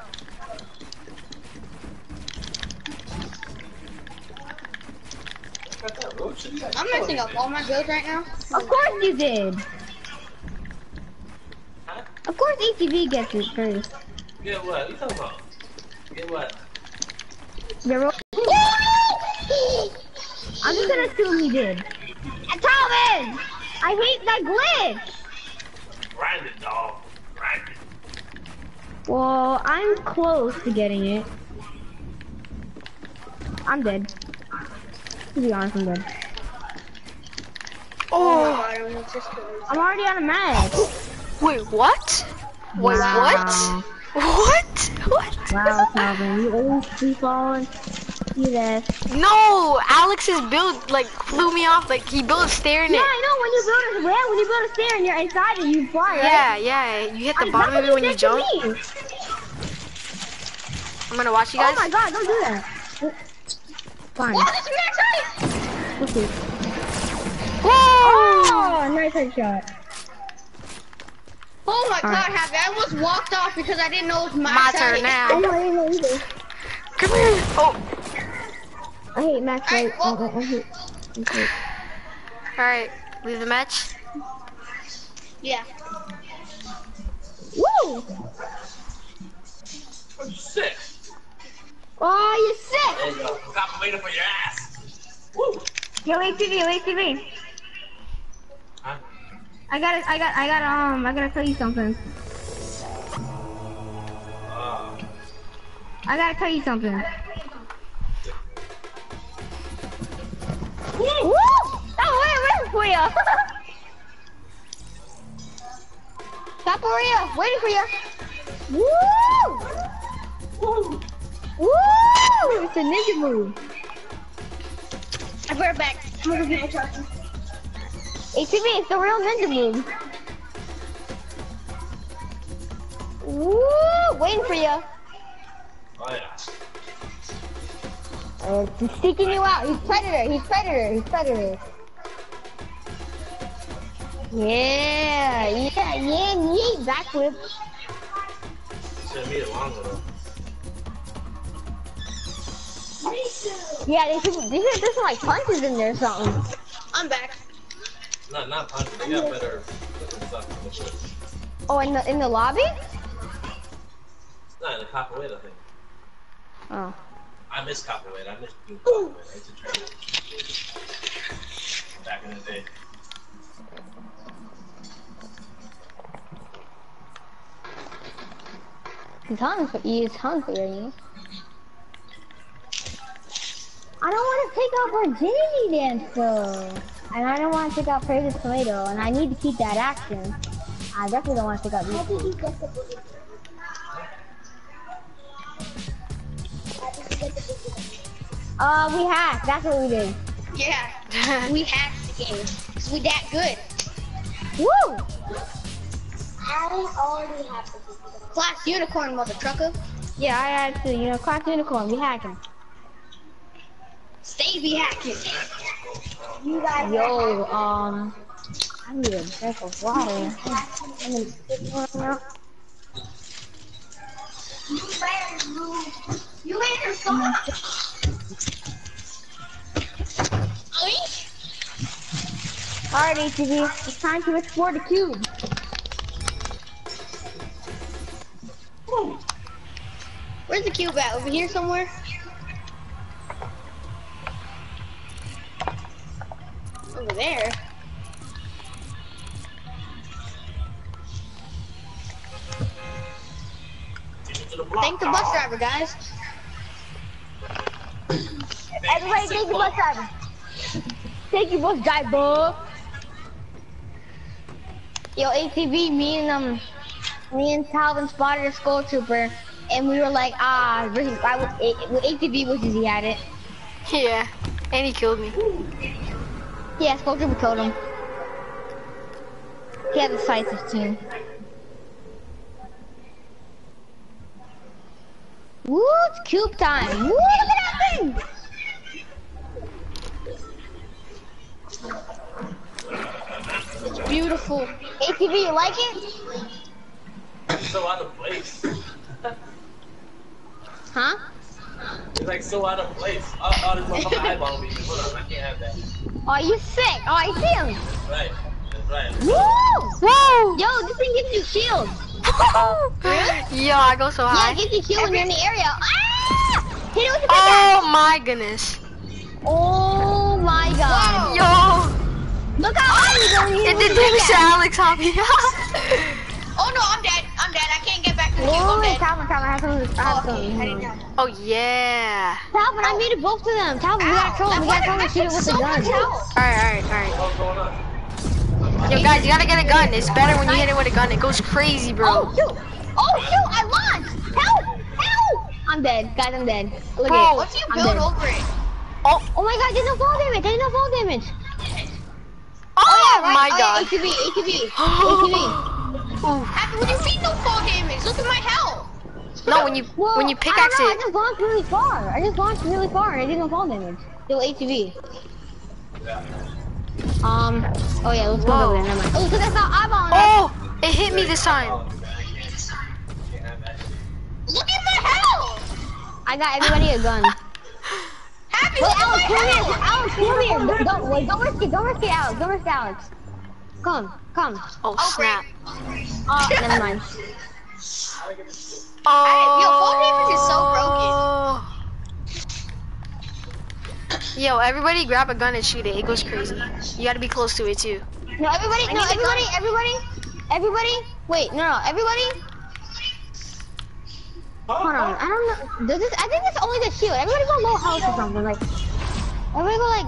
I'm messing up all my bills right now. Of course you did. Huh? Of course ATV gets it first. Get what? What you talking about? Get what? The ro- I'm just gonna assume he did. And Calvin! I hate that glitch! Grind it, dog. Grind it. Well, I'm close to getting it. I'm dead. To be honest, I'm dead. Oh, oh I'm just kidding. I'm already on a match. [gasps] Wait, what? Wait, Wow. what? What? What? Wow, Calvin, you always free falling. See that? No, Alex's build like flew me off. Like he built a stair in Yeah, it. I know. When you build a yeah, when you build a stair and you're inside it, you fly, right? Yeah, yeah. You hit the I- bottom of it when you jump. I'm gonna watch you oh guys. Oh my god, don't do that. Fine. Oh, this is max height! Okay. Whoa! Oh, nice headshot. Oh my Alright. God, Happy, I almost walked off because I didn't know it was my, My side. turn oh, I now. know, I know either. Come here. Oh, I hate Max Alright, Light. well- I, I hate. I hate. all right. Leave the match. Yeah. Woo! I'm sick. Oh, you're sick. There you go. Stop waiting for your ass. Woo. Yo, ATV, yo, ATV. Huh? I gotta, I got, I gotta, um, I gotta tell you something. Uh, I gotta tell you something. Woo! Oh, wait, waiting for you. Capoeira, waiting for you. Woo! Woo! Woo! It's a ninja move. I brought it back. I'm gonna get my charger. ATV, it's the real ninja move. Woo! Waiting for you. oh yeah. Uh, he's seeking you out. He's predator. He's predator. He's predator. Yeah, yeah, yeah, yeah. Backflip. Should have made it longer though. Yeah, they should. They should. There's some like punches in there or something. I'm back. Not not punch. They got better stuff. Oh, in the in the lobby? Not in the capoeira thing. Oh. I miss capoeira. I miss doing capoeira. I used to train. Back in the day. It's He's hungry. He's hungry, you know. I don't want to take out virginity dance though, and I don't want to take out Praise the Tomato, and I need to keep that action. I definitely don't want to take out these. two. Uh, we hacked. That's what we did. Yeah, [laughs] we hacked the game. Cause we that good. Woo! I already have the Class unicorn, mother trucker. Yeah, I had to. You know, class unicorn. We hacking. Stay be hacking. You guys Yo, um, I need a drink of water. I'm gonna sit one now. You better move. You better stop. Alright, ATV, it's time to explore the cube. Where's the cube at? Over here somewhere? Over there. Take it to the block. Thank the bus driver, guys. Everybody, thank you, bus driver. Thank you, bus driver. Yo, ATV, me and um, me and Calvin spotted a skull trooper, and we were like, ah, I was, ATV wishes he had it. Yeah, and he killed me. Yeah, trooper killed him. He had the sights too. Woo, it's cube time. Woo, look at that thing. It's beautiful. ATV, you like it? It's so out of place. Huh? It's like so out of place. Oh, oh this motherfucker eyeball me. Hold on, I can't have that. Oh, you sick. Oh, I see him. Right. That's right. Woo! Whoa! Yo, this thing gives you shield. [laughs] Yo, I go so Yeah, high. it gives you shield when you're in the area. Ah! Hit it with the Oh pickaxe. my goodness. Oh my god. Yo, Look how high you're going. it did damage to Alex, Hobby. [laughs] can't get back to the cube. I'm Oh, dead. Calvin, Calvin, I have some. I have Oh, okay. I didn't some. know. oh yeah. Calvin, I made it both to them. Calvin, we gotta troll him. We gotta troll him and shoot it with the so gun. much health. Alright, alright, alright. What's going on? Yo, guys, you gotta get a gun. It's better when you hit it with a gun. It goes crazy, Oh bro. shoot! Oh shoot! I launched! Help! Help! I'm dead, guys. I'm dead. Look Bro. at it. Once you I'm build dead. over it. Oh, Oh my god, there's no fall damage. There's no fall damage. oh, oh right. my Oh, god. yeah, ATV, ATV. Ooh. Happy, what do you mean no fall damage? Look at my health. No, when you Well, when you pickaxe I don't I just launched really far. I just launched really far and I didn't fall damage. Yo, ATV. Um. Oh yeah, let's go Whoa. over there. Never mind. Oh, so that's not eyeball. Oh, it hit me this time. Look at my health. I got everybody a gun. Happy, Wait, look Alex, at come my here. health. Alex, come here. Don't, don't, wait, don't risk it. Don't risk it, Alex. Don't risk it, Alex. Come, come. Oh Oh, snap. Oh, [laughs] never mind. Oh. yo, fall damage is so Yo, everybody grab a gun and shoot it. It goes crazy. You gotta be close to it too. No, everybody, no, everybody, everybody, everybody. Wait, no, no, everybody. Hold on, I don't know. Does this? I think it's only the shield. Everybody go low health or something. Like, everybody go like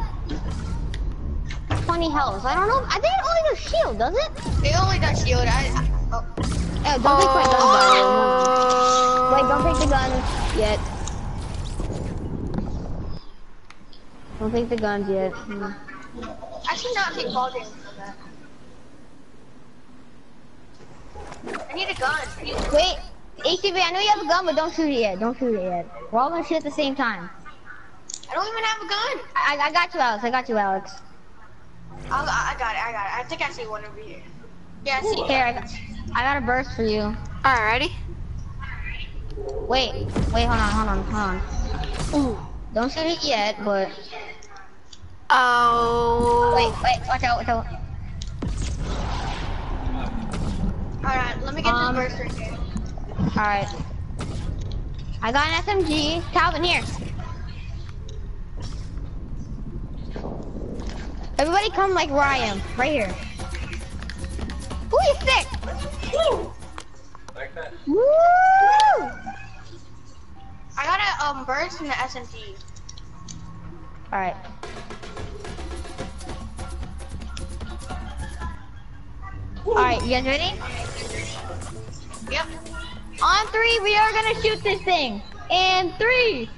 20 health. I don't know. I think it only does shield, does it? It only does shield. I, I, oh. Oh, don't take my gun. Oh. Wait, don't take the gun yet. Don't take the guns yet. Hmm. I should not take fall damage that. I need a gun. I need Wait, ATV, I know you have a gun, but don't shoot it yet. Don't shoot it yet. We're all gonna shoot at the same time. I don't even have a gun. I, I got you, Alex. I got you, Alex. I'll, I got it. I got it. I think I see one over here. Yeah, I see. Here, I got, I got a burst for you. Alright, ready? Wait, wait, hold on, hold on, hold on. Ooh, don't shoot it yet, but Oh. wait, wait, watch out, watch out. All right, let me get Um, this burst right here. All right. I got an SMG. Calvin, here. Everybody come like where I am, right here. Ooh, he's sick. Like that. Woo! I got a um burst and the SMG. All right. All right, you guys ready? Yep. On three, we are gonna shoot this thing. And three,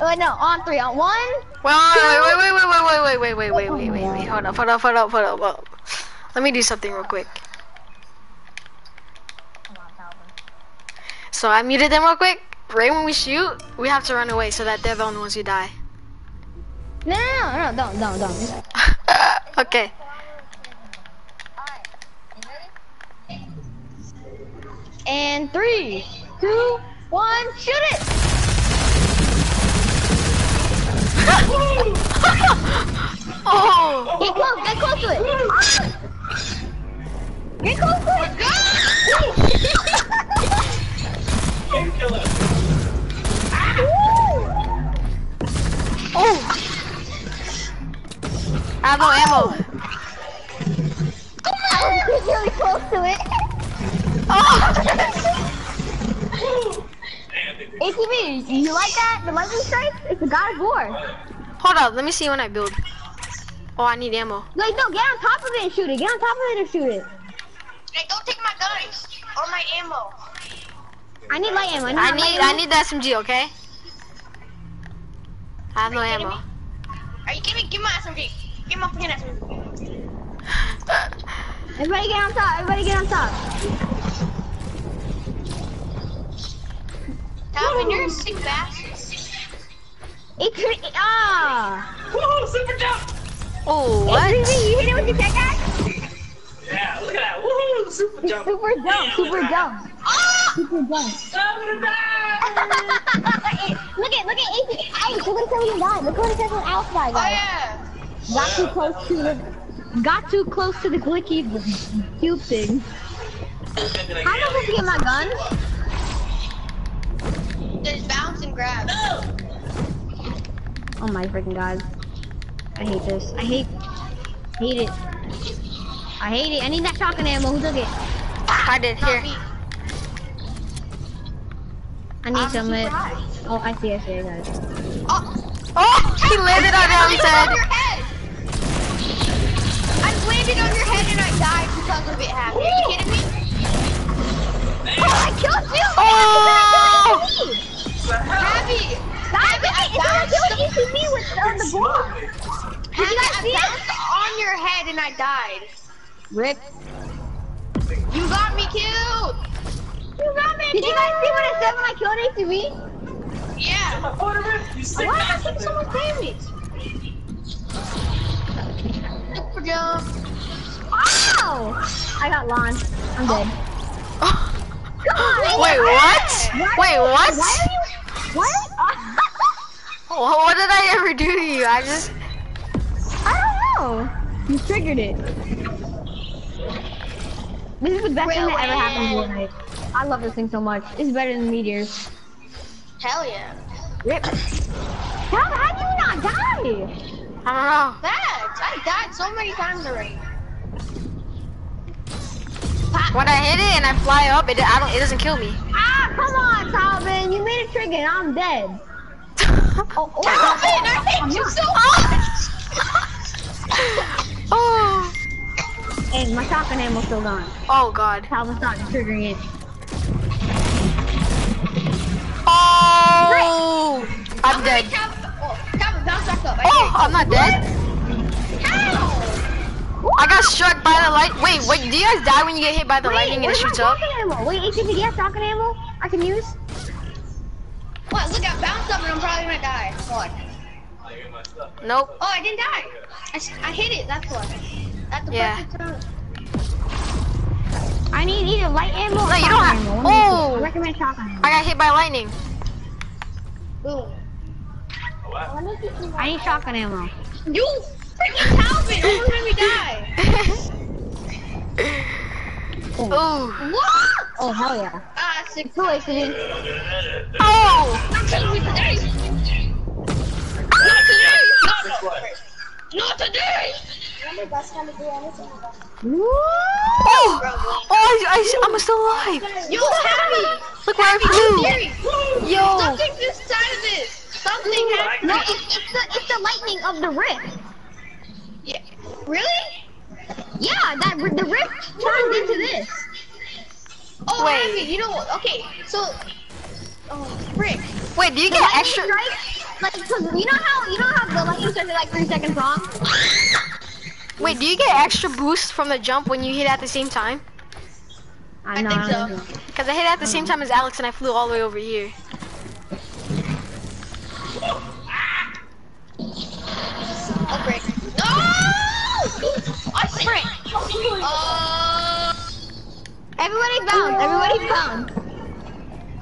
Wait, no, on three. On one. Wait, wait, wait, wait, wait, wait, wait, wait, wait, wait, wait, wait. Hold up, hold up, hold up, hold up, hold up. Let me do something real quick. So I muted them real quick. Right when we shoot, we have to run away so that they're the only ones who die. No, no, no, no, don't, don't, don't. okay. And three, two, one, shoot it! Get close to it! Painkiller. Oh! I have no ammo. I was really close to it. Oh! ATV, you like that? The lightning strike? It's the God of War. Hold up, let me see when I build. Oh, I need ammo. Like, no, get on top of it and shoot it. Get on top of it and shoot it. Hey, don't take my guns or my ammo. I need light ammo. I light need ammo. I need the SMG, okay? I have no Are you kidding ammo. me? Are you kidding me? Give me my SMG. Give me my fucking SMG. [sighs] Everybody get on top. Everybody get on top. Calvin, you're a sick bastard. could ah! Woohoo, super jump. Oh, ATV, what? you hit it with your pickaxe? Yeah, look at that. Woohoo, super jump. Super jump, ah! super jump. Super jump. I'm look at, look at ATV. Hey, look what it says when you died. Look what it says when Alex died, Oh yeah. Got too close to the, got too close to the glitchy cube thing. How am I supposed to get my gun? Just bounce and grab. Oh my freaking god. I hate this. I hate, hate it. I hate it. I need that shotgun ammo. Who took it? I did here. I need I'm some of it. high. Oh, I see, I see, I got it. Oh, Oh, he landed on on head. your head. I landed on your head and I died because of it happening. Are you kidding me? Oh, I killed you! Oh! Happy. Guys, look at it's bounced what you see me with on the board. Did you guys see it? on your head and I died. Rip. You got me killed. You got me. Did you guys see what I said when I killed ATV? Yeah. My photo rip, you sick Why am I taking so much damage? Super jump. Ow! I got launched. I'm dead. Come oh. on, [laughs] Wait, what? Why- Wait, what? Why are you? What? [laughs] Wha- What did I ever do to you? I just. I don't know. You triggered it. This is the best thing that ever happened to me. I love this thing so much. It's better than meteors. Hell yeah. Rip. How, how do you not die? I don't know. Facts. I died so many times already. When I hit it and I fly up, it I don't. It doesn't kill me. Ah, come on, Calvin. You made a trigger and I'm dead. [laughs] Oh, oh, Calvin, I hate you so much. [laughs] [laughs] oh. And my shotgun ammo's still gone. Oh God. Calvin not triggering it. Oh. I'm dead. Calvin, oh, Calvin, bounce back up. I Oh, I'm not dead. How? I got struck by the light. Wait, wait. Do you guys die when you get hit by the lightning and it shoots up? shotgun ammo? Wait, ATV, do you have shotgun ammo I can use? What? Look, I bounced up and I'm probably gonna die. What? I get my stuff. Nope. Oh, I didn't die. I hit it. That's what. That's the Yeah. I need either light ammo or No, you don't have- ammo. One of the two. oh. I recommend shotgun ammo. I got hit by lightning. Boom. Oh. I need shotgun ammo. You freaking Calvin almost made me die. [laughs] Ooh. What? Oh, hell yeah. Ah, sick. Who is it? Oh. Not today. Not today. Not today. Not today. Woo! Oh. Oh. I, I, I'm still alive. Yo, Happy. Look where I Happy, flew. Yo. Yo. Something this side of this. Something happened. No, it's, it's, the, it's the lightning of the rift. Yeah. Really? Yeah, that the rift turns into this. Oh, Wait. Happy. You know what? Okay. So. Oh, frick. Wait, do you The get extra? strike, like, cause you know how you know how the lightning starts at like three seconds long. Wait, do you get extra boost from the jump when you hit at the same time? I think so. Because I hit at the same time as Alex and I flew all the way over here. I'll break. No! I sprint. Uh, Everybody bound. Everybody bound.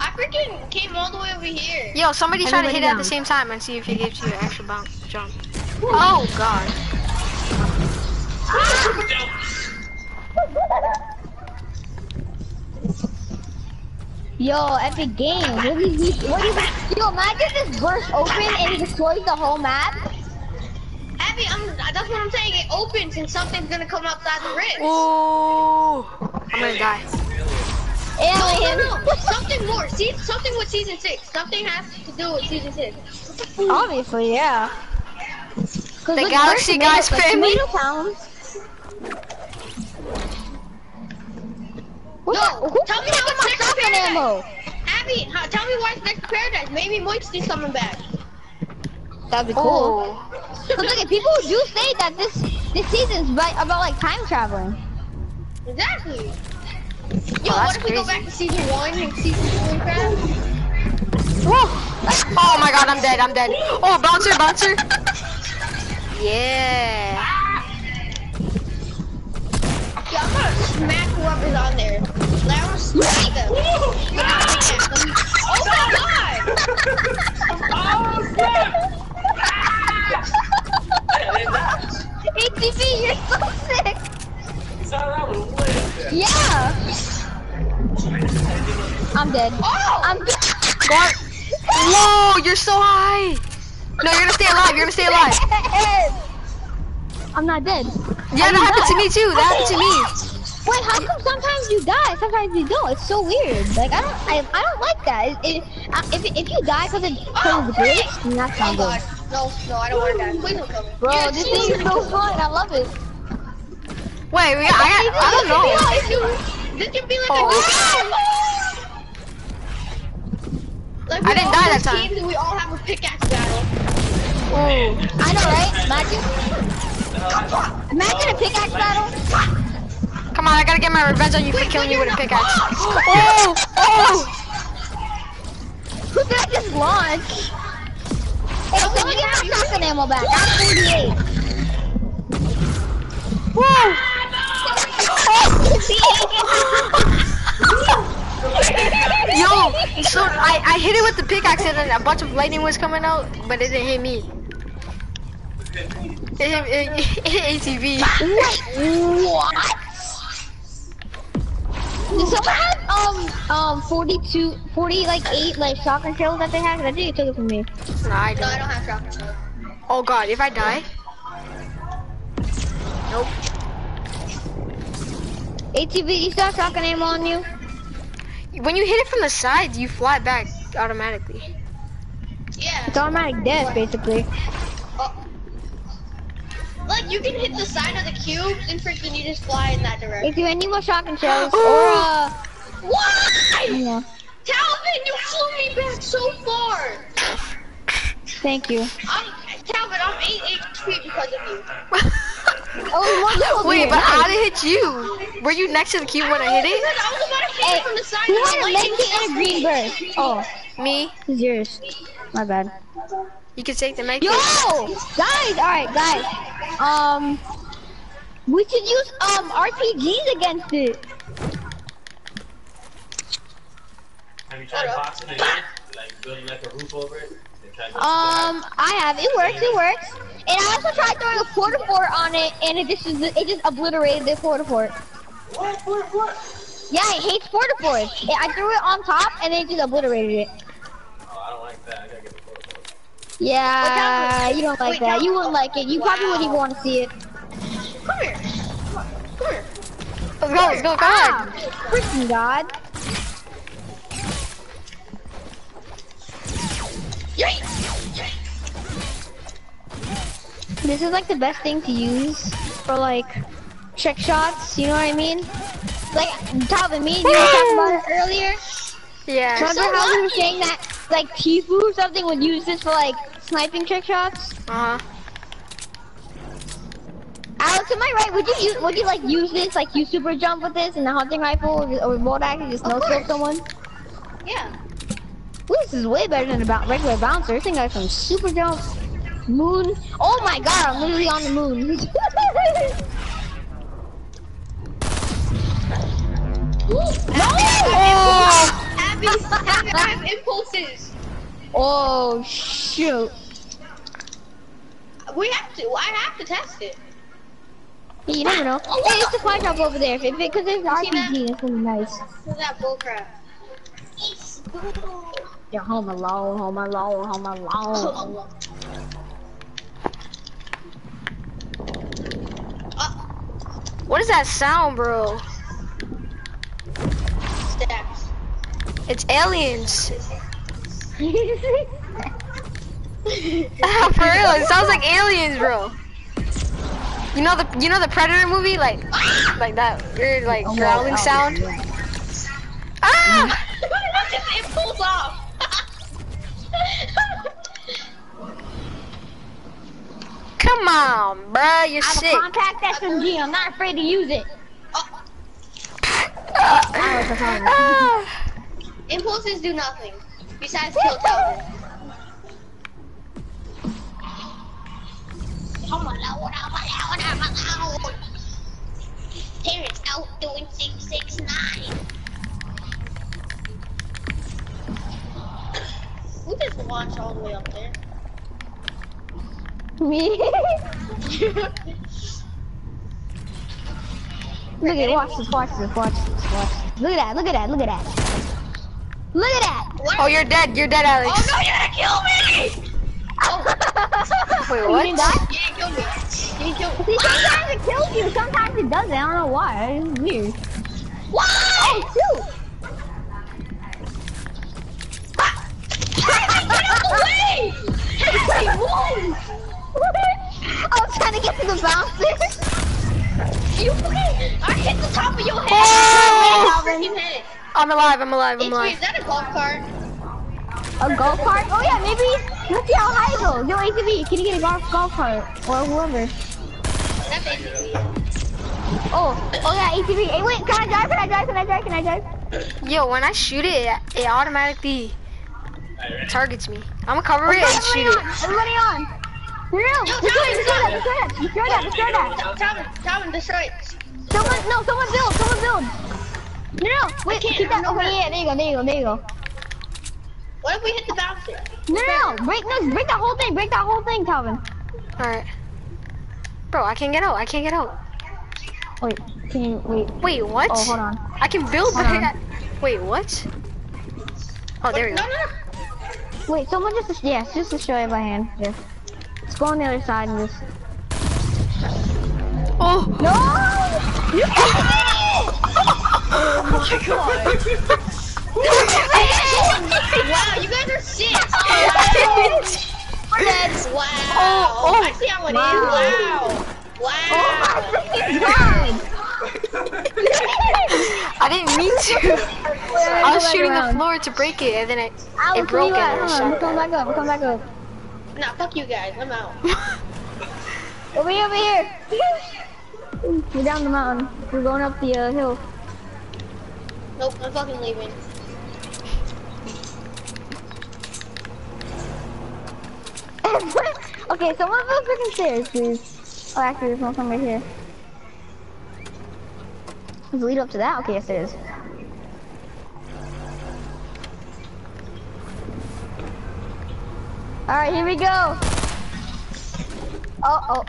I freaking came all the way over here. Yo, somebody try to hit it at the same time and see if it gives you an extra bounce jump. Oh god. Yo, epic game. What do you, what do you, yo, imagine this burst open and it destroys the whole map. Abby, I'm, that's what I'm saying. It opens and something's gonna come outside the rift. Ooh, I'm gonna die. No, Alien. no, no. Something more. See, something with season six. Something has to do with season six. Obviously, yeah. Cause The Galaxy Guys tomatoes, like, family. Tomato pounds. What No, who tell me picked how up it's my next shotgun paradise. ammo? Abby, how, tell me why it's next to paradise. Maybe Moisty's coming back. That'd be cool. Oh, Cause look, at people do say that this this season's about, about like time traveling. Exactly. Oh, Yo, Oh, what that's if we go back to season one and season two and crap? oh my god, I'm dead. I'm dead. Oh, bouncer, bouncer. Yeah. Yeah, I'm gonna smack whoever's on there. Like, I'm gonna smack them. With my. I'm- Oh my god! Oh, ATV, you're so sick. That was Yeah. I'm dead. Oh! I'm dead. Whoa, you're so high. No, you're gonna stay alive. You're gonna stay alive. I'm not dead. Yeah, that happened to me too. That happened to me. Wait, how come sometimes you die, sometimes you don't? It's so weird. Like I don't, I, I don't like that. It, it, uh, if if you die because of, cause of the glitch, that's Oh not god. good. No, no, I don't want to die. Please don't kill me. Bro, Yeah, this please thing is so fun. I love it. Wait, we, I, I, I don't know. This can be- This can be like Oh. a Like I didn't die that time. Teams and we all have a pickaxe battle. Oh, I know, right? Imagine. Imagine a pickaxe battle. Come on, I gotta get my revenge on you for killing you with a pickaxe. Oh, oh. Who did I just launch? Hey, someone get my shotgun ammo back. I have 48. Whoa. [laughs] Yo, so I, I hit it with the pickaxe and then a bunch of lightning was coming out, but it didn't hit me. It hit, it, it hit ATV. [laughs] What? Does someone have um um 42, 40 like eight like shotgun shells that they have? 'Cause I think you took it from me. No, I don't. don't have shotgun. Oh god, if I die. Nope. ATV, you still have shotgun ammo on you? When you hit it from the sides, you fly back automatically. Yeah. It's automatic death, basically. Like you can hit the side of the cube and freaking you just fly in that direction. If you need more shotgun shells, [gasps] or uh, Why? yeah. Talvin, you flew me back so far. Thank you. I'm Talvin, I'm 8 HP because of you. Oh, one kill over Wait, here. but how did it hit you? Were you next to the cube when I hit it? Because I was about to hit Hey, it from the side who of had the a lightning medkit and a green burst? Oh, Me? this is yours. My bad. You can take the med Yo, guys, all right, guys. Um, we should use um RPGs against it. Have you tried boxing it in? Like building like a roof over it? and try to- Um, I have. It works. It works. And I also tried throwing a porta fort on it, and it just it just obliterated the porta fort. What? What? What? Yeah, it hates porta forts. I threw it on top, and it just obliterated it. Oh, I don't like that. I gotta get the photo. Yeah, you don't like Wait, that. that- You wouldn't like it. You probably wouldn't even want to see it. Come here. Come here. Let's go, let's go, come Ah, on. freaking god. Yay! This is like the best thing to use for like trick shots. You know what I mean? Like Calvin, me and you were talking about it [laughs] earlier. Yeah. Remember so how we were saying that like Tfue or something would use this for like sniping trick shots. Uh huh. Alex, am I right? Would you use, would you like use this, like you super jump with this and the hunting rifle or, or remote action, just no scope someone? Yeah. Ooh, this is way better than a regular bouncer. This thing got some super jump, moon. Oh my god, I'm literally on the moon. [laughs] [laughs] Oh! Happy, happy, I have impulses. oh shoot. We have to. I have to test it. Yeah, you never know. Oh, hey, it's a fire drop over there. If it, because there's see that? RPG, it's gonna be nice. What's that bullcrap? Yeah, home alone, home alone, home alone. Oh, what is that sound, bro? Steps. It's aliens. [laughs] For real, it sounds like aliens, bro. You know the you know the Predator movie, like like that weird like growling sound. Ah! it pulls off. Come on, bruh, you're I have a sick. compact SMG. I'm not afraid to use it. [laughs] Ah! Impulses do nothing besides kill Talbot. Come on, loud, I'm I'm loud. Terrence out doing 669. Who just launched all the way up there? Me? [laughs] Look at watch this, watch this, watch this, watch this. Look at that, look at that, look at that. Look at that! Oh, you're dead. You're dead, Alex. Oh no, you're gonna kill me! Oh. [laughs] Wait, You what? didn't die? You didn't kill me. You didn't kill me. See, sometimes it kills you, sometimes it doesn't. I don't know why. It's weird. Why? Oh, shoot! Get out the way! Hey! [laughs] I was trying to get to the bouncer. You fucking, I hit the top of your head. Oh! Freaking head. I'm alive. I'm alive. I'm H3, alive. is that a golf cart? A golf cart? Oh yeah, maybe. Let's see how high it goes. Yo, ATV, can you get a golf golf cart or whoever? That's basically Oh, oh yeah, ATV. Hey, wait, can I drive? Can I drive? Can I drive? Can I drive? Yo, when I shoot it, it, it automatically targets me. I'm gonna cover it and shoot on. it. Everybody on. No, no, Yo, destroy Calvin, it, destroy that, destroy that, destroy that, destroy that. Calvin, Calvin, destroy it. Someone, no, someone build, someone build. No, no, wait, can't, keep that. Okay, yeah, there you go, there you go, there you go. What if we hit the bouncer? No, no, no, break, no, break that whole thing, break that whole thing, Calvin. All right. Bro, I can't get out. I can't get out. Wait, can you, wait, Wait, what? oh, hold on. I can build Hold on. that. Wait, what? Oh, there we go. no, no. no. Wait, someone just, yes, just destroy it by hand. Here. Let's go on the other side and just. Oh, No! You [laughs] Wow, you guys [laughs] are sick. Wow. Wow. Oh, oh. I see how it is. Wow. Wow. Oh my Wow. freaking god! I didn't mean to. I was shooting the floor to break it, and then it Alex, it broke it. you And at? I Hold on, shot come back up, come back up. Nah, fuck you guys. I'm out. Over here, over here! We're down the mountain. We're going up the uh, hill. Nope, I'm fucking leaving. [laughs] okay, someone build freaking stairs, please. Oh, actually, there's one from right here. Does it lead up to that? Okay, yes, there is. Alright, here we go. Oh, oh.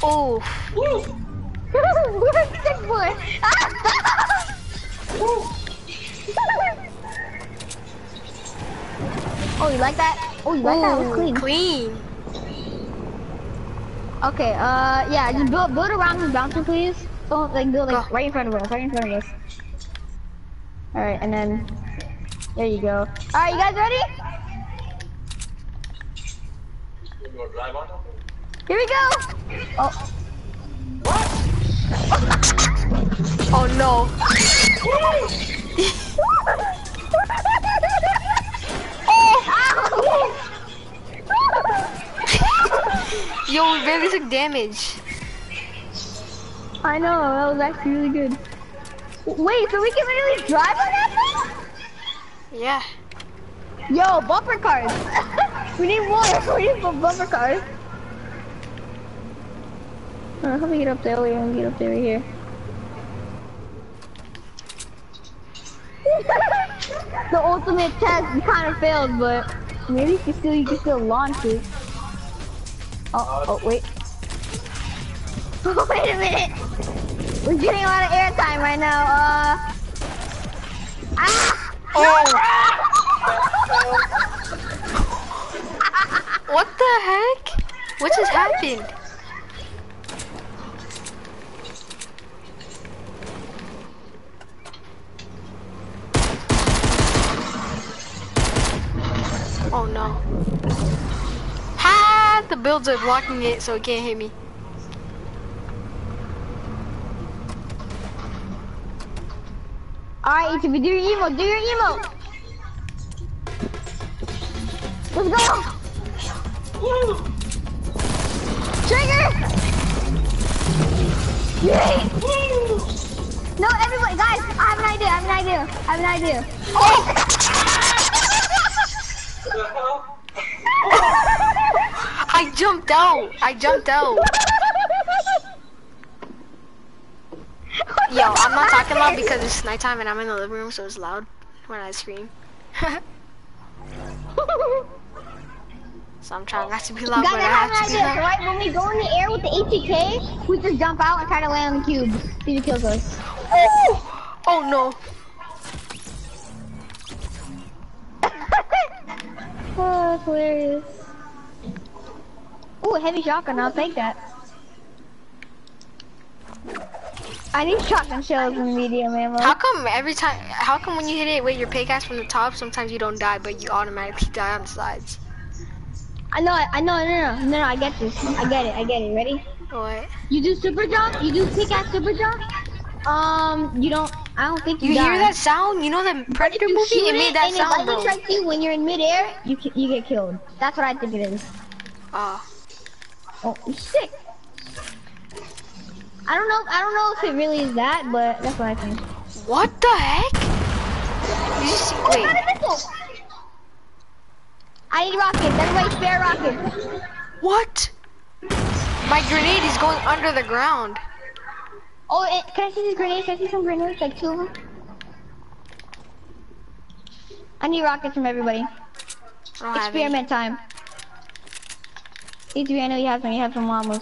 Oh, Where's boy? [laughs] oh, you like that? Oh, you like that? It was clean. clean. Okay, uh, yeah, just build build around this bouncer, please. Don't like build like right in front of us, right in front of us. All right, and then there you go. All right, you guys ready? You gonna drive on them? Here we go. Oh, Oh no. [laughs] Yo, we barely took damage. I know, that was actually really good. Wait, so we can really drive on that thing? Yeah. Yo, bumper cars. [laughs] we need more. [laughs] We need bumper cars. How do we get up there? We can get up there right here. [laughs] the ultimate test kind of failed, but maybe you can still you can still launch it. Oh, oh wait. [laughs] wait a minute. We're getting a lot of airtime right now. Uh. Ah! What the heck? What just happened? Oh no. Ha! The builds are blocking it so it can't hit me. Alright, if you do your emo, do your emo. Let's go. Trigger. Yay. No, everybody, guys, I have an idea. I have an idea. I have an idea. Oh. Oh. I jumped out. I jumped out. Yo, I'm not talking loud because it's nighttime and I'm in the living room, so it's loud when I scream. [laughs] so I'm trying not to be loud, but I have to be loud. Right when we go in the air with the ATK, we just jump out and try to land on the cube. See who kills us. Oh, oh no. Oh, that's hilarious. Ooh, a heavy shotgun, I'll take that. I need shotgun shells in medium ammo. How come every time, how come when you hit it with your pickaxe from the top, sometimes you don't die, but you automatically die on the sides? I know, I know, no, no, no, no, no, I get this. I get it, I get it. Ready? What? You do super jump, you do pickaxe super jump. Um, you don't, I don't think you You die. hear that sound? You know the Predator movie? It made that and sound, it lightning bro. strikes you when you're in midair, you you get killed. That's what I think it is. Oh. Oh, sick. I don't know. I don't know if it really is that, but that's what I think. What the heck? You just, Oh, wait. got a missile. I need rockets. Everybody spare rockets. What? My grenade is going under the ground. Oh, eh, can I see these grenades? Can I see some grenades? Like two of them? I need rockets from everybody. I don't have any. Experiment time. E3, I know you have some. You have some llamas.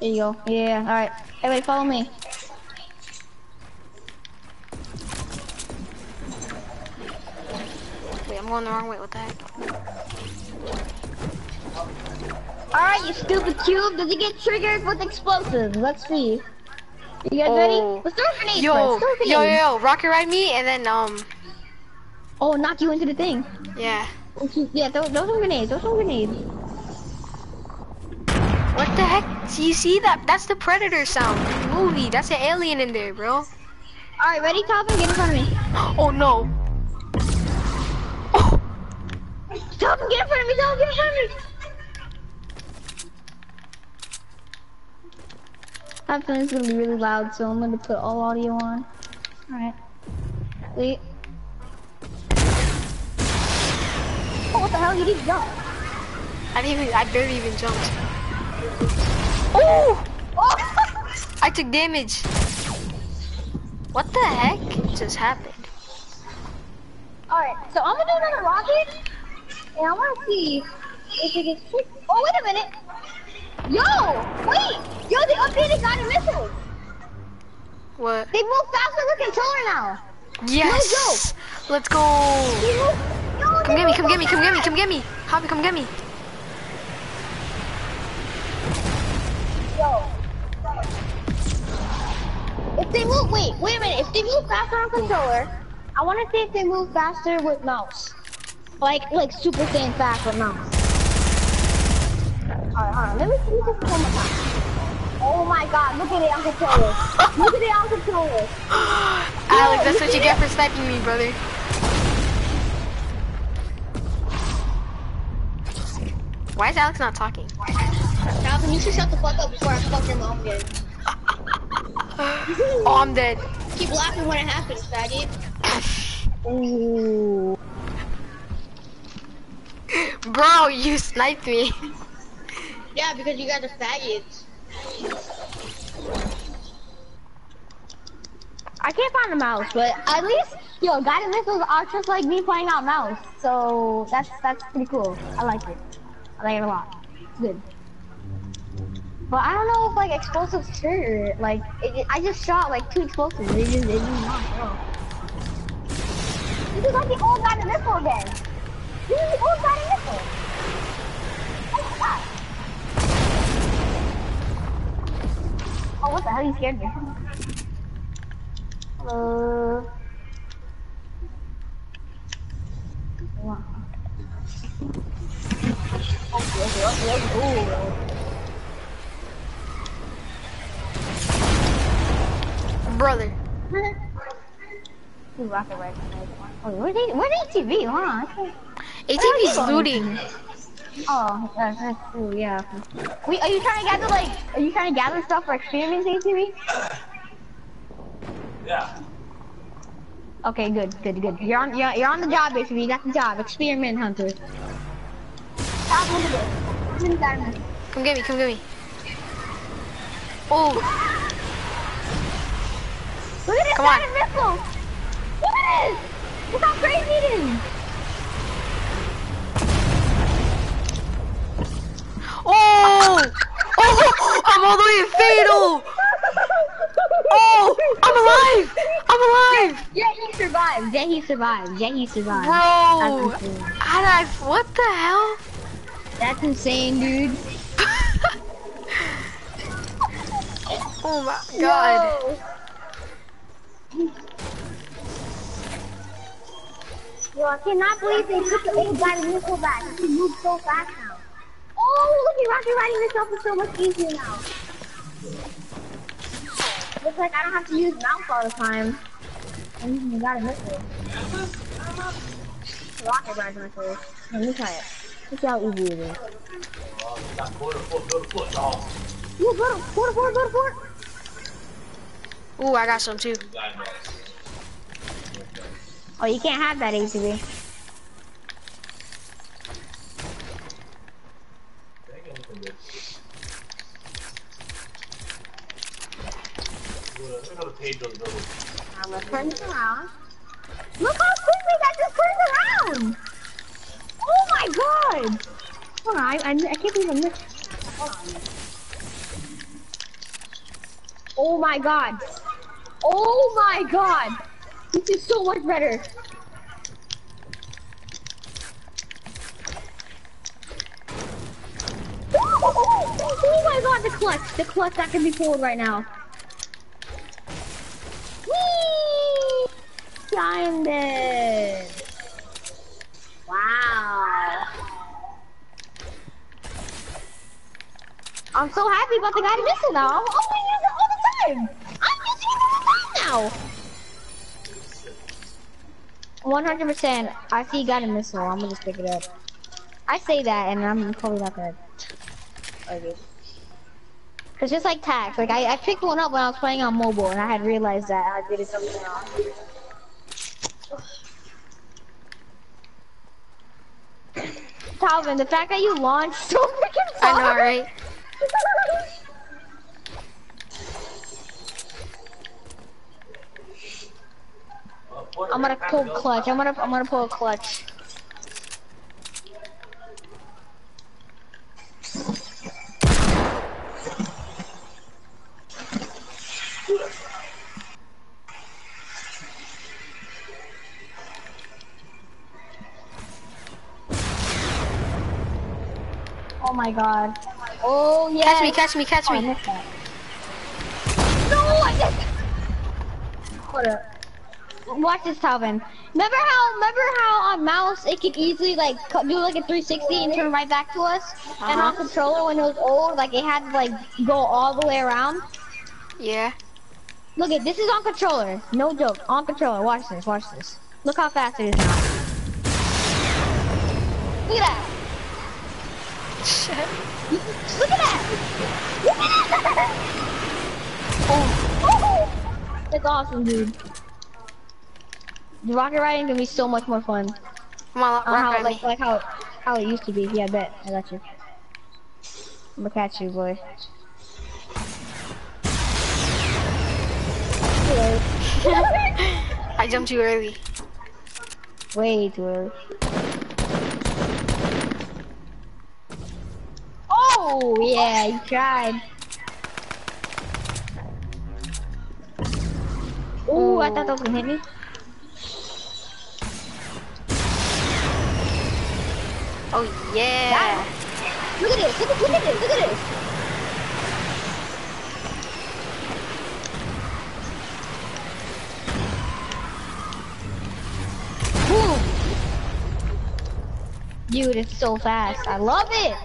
There you go. Yeah, alright. Everybody follow me. Wait, I'm going the wrong way. What the heck? Alright, you stupid cube. Does it get triggered with explosives? Let's see. You guys Oh. ready? Let's throw grenades Yo, first. Throw yo, yo, yo, rocket ride me, and then, um, Oh, knock you into the thing. yeah. Yeah, throw, throw some grenades. Throw some grenades. What the heck? Do you see that? That's the Predator sound. Movie. That's an alien in there, bro. Alright, ready, Calvin? Get in front of me. [gasps] Oh no. Oh, [gasps] Calvin, get in front of me. Calvin, get in front of me. I have a feeling it's gonna be really loud, so I'm gonna put all audio on. Alright. Wait. Oh, what the hell? You didn't jump. I didn't even. I barely even jumped. Oh! Oh! [laughs] I took damage. What the heck just happened? Alright, so I'm gonna do another rocket, and I wanna see if it gets Oh, wait a minute! Yo! Wait! Yo, they updated guided missiles! What? They move faster with controller now! Yes. Let's go. Move- Yo, Come get me. Come get me. Come get me. Come get me. Hobby, come get me. Yo. If they move, wait, wait a minute. If they move faster on controller, I want to see if they move faster with mouse. Like, like super saiyan fast with mouse. Alright, hold on. Let me see this one more time. Oh my god, look at it on controller. look at it on controller. Alex, that's what you get for sniping me, brother. Why is Alex not talking? Calvin, you should shut the fuck up before I fuck your mom again. [laughs] Oh, I'm dead. Keep laughing when it happens, faggot. Ooh. [laughs] Bro, you sniped me. [laughs] Yeah, because you guys are faggots. I can't find a mouse, but at least, yo, guided missiles are just like me playing out mouse. So that's that's pretty cool. I like it. I like it a lot. It's good. But I don't know if like explosives trigger it. Like it, it- I just shot like two explosives. They just just not. This is like the old guided missile again. This is the old guided missile. Oh god. Oh what the hell? You scared me. Hello. Wow. Okay, okay, okay. Ooh. Brother. [laughs] Ooh, rocket right Oh, where's, where's ATV? Hold on. I can't- ATV's looting. Oh, that's, that's true, yeah. Wait, are you trying to gather, like, are you trying to gather stuff for experiments, ATV? Yeah. Okay, good, good, good. You're on, you're, you're on the job, basically. You got the job. Experiment hunter. Stop, look at this. Look at that. Come get me, come get me. Oh, Look at this Come on. guided missile! Look at this! Look how crazy it is! Oh, oh, I'm all the way in fatal. Oh, I'm alive. I'm alive. Yeah, he survived. Yeah, he survived. Yeah, he survived. Bro, how did I, what the hell? That's insane, dude. [laughs] Oh my god. Yo, I cannot believe they took the old guy missile back. He can move so fast now. Oh, look at Rocky riding himself is so much easier now. Looks like I don't have to use mouth all the time. I'm using the guy missile. Rocket ride missile. Let me try it. Let's see how easy it is. Oh, got go to go to, go to. Ooh, I got some too. Oh, you can't have that ATV. Let's turn around. Look how quickly that just turned around! Oh my god! Hold on, I, I, I can't believe I missed. Oh my god! Oh my god! This is so much better! Oh, oh my god, the clutch! The clutch that can be pulled right now. Whee! Diamond! Wow. I'm so happy about the guided missile now. I'm only using it all the time. I'm using it all the time now. 100%. I see you got a missile. I'm gonna just pick it up. I say that, and I'm probably not gonna. Okay. Cause just like tax, like I, I picked one up when I was playing on mobile, and I had realized that I did something wrong. [sighs] Calvin, the fact that you launched so freaking far. I know, right? I'm gonna pull clutch. I'm gonna I'm gonna pull a clutch. Oh my god. Oh yeah. Catch me, catch me, catch Oh, I me. missed. No, I just. Hold up. Watch this, Calvin. Remember how, remember how on mouse it could easily like do like a 360 and turn right back to us, and uh-huh. on controller when it was old, like it had to like go all the way around. Yeah. Look at this is on controller. No joke, on controller. Watch this, watch this. Look how fast it is now. Look at that. [laughs] Look at that! oh. [laughs] That's awesome, dude. The rocket riding can be so much more fun. Come on, rock Uh, how, like, me. like how how it used to be. Yeah, I bet. I got you. I'm gonna catch you, boy. [laughs] I jumped too early. Way too early. Oh yeah, you tried. Ooh, I thought that was gonna hit me. Oh yeah. Look at this! Look at, look at this! Look at this! Boom! Dude, it's so fast. I love it.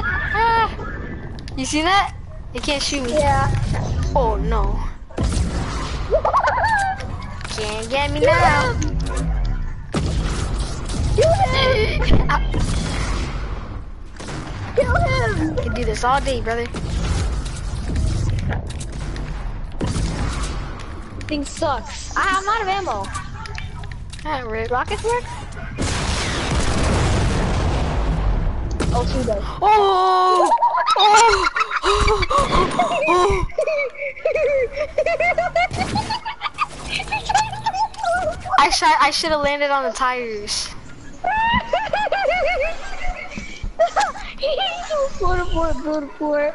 Ah. You see that? It can't shoot me. Yeah. Oh no. Can't get me now. [laughs] Kill him! Can do this all day, brother. Thing sucks. I, I'm out of ammo. Rip. Rockets work? Oh, she does. [gasps] Oh! Oh! [gasps] oh! I should I should have landed on the tires. [laughs] Port port port port.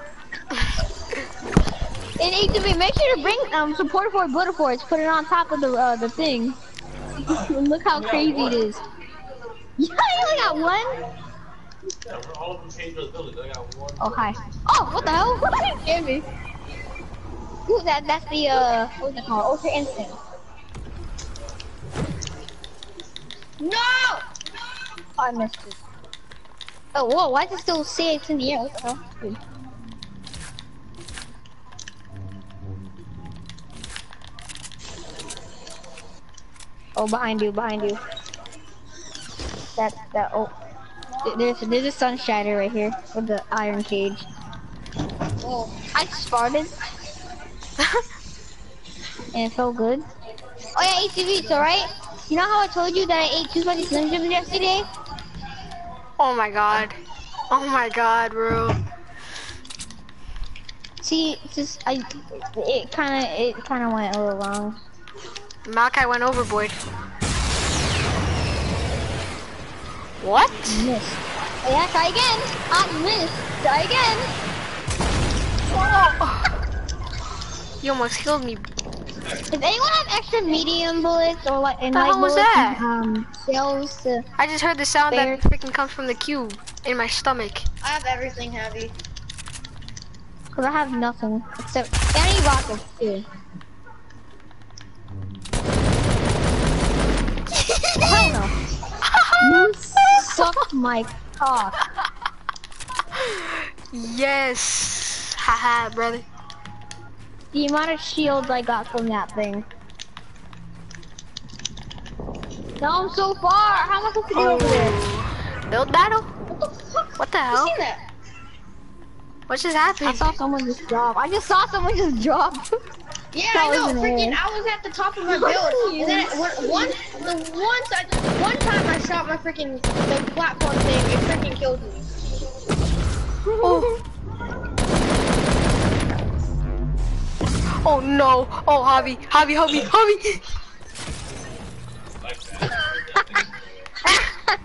And HTV, make sure to bring um some porta fort butter forts. Put it on top of the uh, the thing. [laughs] Look how crazy it is. [laughs] Yeah, you only got one. Yeah, all of them changed those buildings. I got one. Oh hi. Oh, what the hell? [laughs] Scared me. Ooh, that that's the uh what's it called? Ultra instinct. No! I missed it. Oh whoa, why does it still say it's in the air? Hell? Oh, behind you, behind you. That, that, oh. There's, there's a sun shatter right here with the iron cage. Oh, I just farted. [laughs] and it felt good. Oh yeah, ATV, so right? You know how I told you that I ate too many Slim Jims yesterday? Oh my god. Oh my god, bro. See, just, I, it kinda, it kinda went a little wrong. Malachi went overboard. What? Missed. Yeah, try again. I missed. Try again. Oh. [laughs] You almost killed me. Does anyone have extra medium bullets or like and The light hell was bullets that? um shells I just heard the sound There. that freaking comes from the cube in my stomach. I have everything heavy. Cause I have nothing except any rockets too. Hell no. [laughs] you suck my cock. [laughs] Yes. Haha, brother. The amount of shields I got from that thing. No, I'm so far. How am I supposed to get over there? Oh. Build battle? What the fuck? What the You hell? that? What just happened? I saw someone just drop. I just saw someone just drop. [laughs] Yeah, That I know. was Freaking, error. I was at the top of my [laughs] build, and then one, one, the once I, one time I shot my freaking the platform thing, it freaking killed me. Oh. [laughs] Oh no. Oh, Javi. Javi, help me. Javi.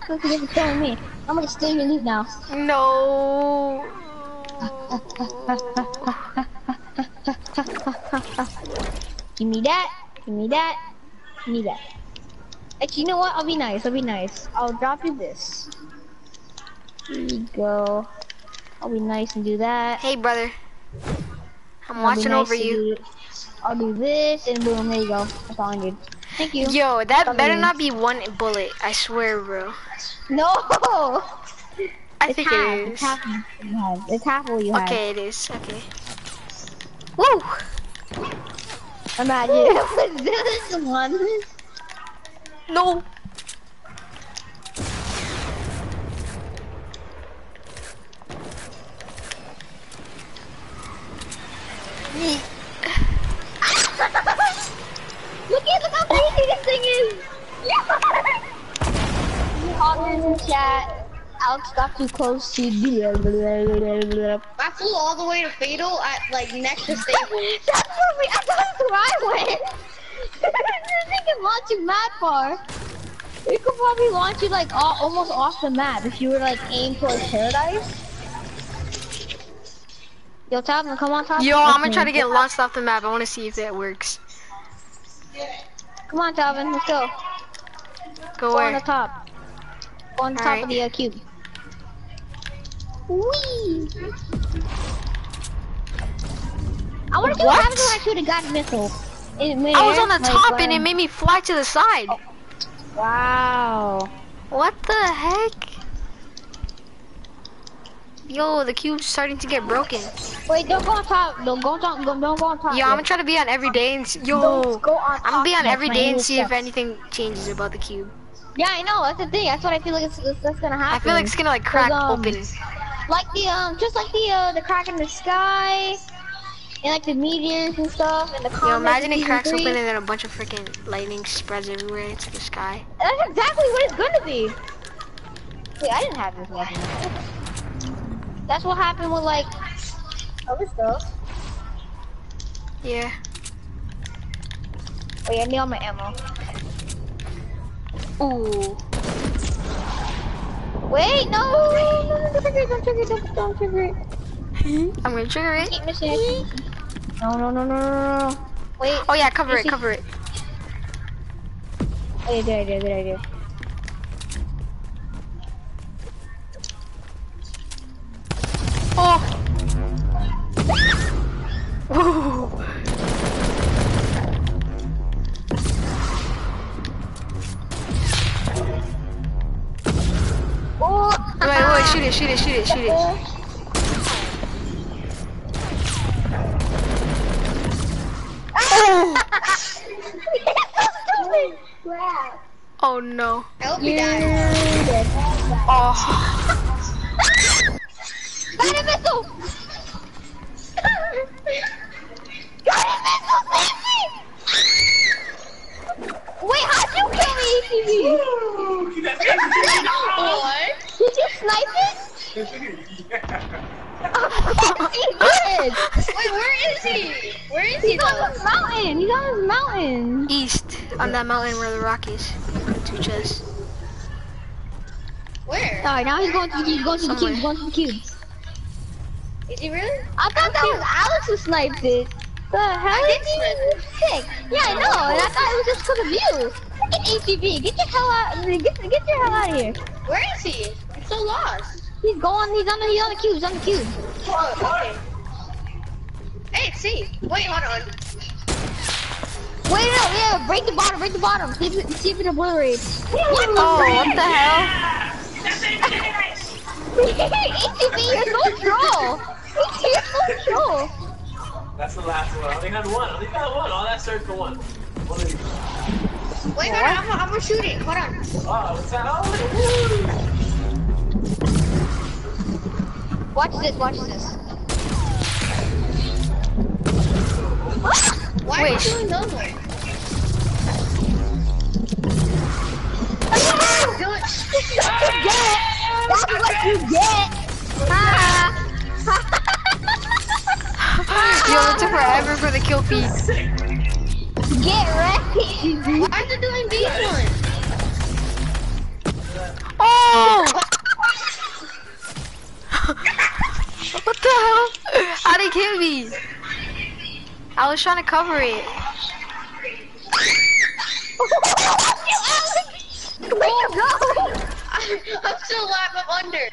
Look at it killing me. I'm gonna steal your loot now. No. Give me that. Give me that. Give me that. Actually, you know what? I'll be nice. I'll be nice. I'll drop you this. Here you go. I'll be nice and do that. Hey, brother. I'm watching nice over you. I'll do this and boom. There you go. That's all I need. Thank you. Yo, that better not be one bullet. I swear, bro. No. I It's think half. it It's half. what you have. It's half what you have. Okay, it is. Okay. Woo! Imagine was [laughs] this one. No. Look at look how crazy this thing is. you Comments in chat. Alex got too close to the. I flew all the way to Fatal at like next to [laughs] Stable. That's where we. That's where I went. thing can launch you mad far. It could probably launch you like all, almost off the map if you were like aim towards paradise. Yo, Talvin, come on top. Yo, I'm gonna try to get launched off the map. I want to see if that works. Come on, Talvin, let's go. Go Go on the top. Go on the top Alright. of the uh, cube. Whee! I want to see what happens when I shoot a guided missile. I was on the like, top and it made me fly to the side. Wow. What the heck? Yo, the cube's starting to get broken. Wait, don't go on top. Don't go on top. Don't, don't go on top. Yo. I'm gonna try to be on every day and s- yo, Don't go on I'm gonna be on every day and see if anything changes about the cube. Yeah, I know. That's the thing. That's what I feel like it's, that's gonna happen. I feel like it's gonna like crack um, open. like the um, just like the uh, the crack in the sky, and like the meteors and stuff, and the. Yo, imagine it cracks three. open and then a bunch of freaking lightning spreads everywhere into the sky. That's exactly what it's gonna be. Wait, I didn't have this weapon. That's what happened with like oh, other stuff. Yeah. Wait, I need all my ammo. Ooh. Wait, no, no, no, don't trigger it, don't trigger it, don't, don't trigger it. [laughs] I'm gonna trigger it. Keep missing. No, no, no, no, no, no. Wait. Oh yeah, cover it, cover it. Oh, good idea, good idea. Now he's going to the cube, he's going to the cube, he's going to the cube. Is he really? I thought that was Alex who sniped it. The hell? I did It's sick. Yeah, I know, and I thought it was just because of you. Freaking ATV, get your hell out, get, get your hell out of here. Where is he? I'm so lost. He's going, he's on the, he's on the cube, he's on the cube. Oh, okay. Hey, see, Wait, hold on. Wait, no, yeah, break the bottom, break the bottom. See if it, see if it obliterates. What Oh, what the hell? ATV, you're so troll. You're so troll. That's the last one. I only had one. I only had one. All that search for one. One. Wait, hold on. I'm, gonna shoot it. Hold on. Oh, what's that? Oh, Watch this, watch this. Why Wait. are you doing those ones? Do it. That's what you get. Yo, it took forever for the kill feed. Get ready. Why is it doing these ones? Oh! [laughs] what the hell? How'd he kill me? I was trying to cover it. [laughs] Wait, go. [laughs] I'm still alive. I'm under.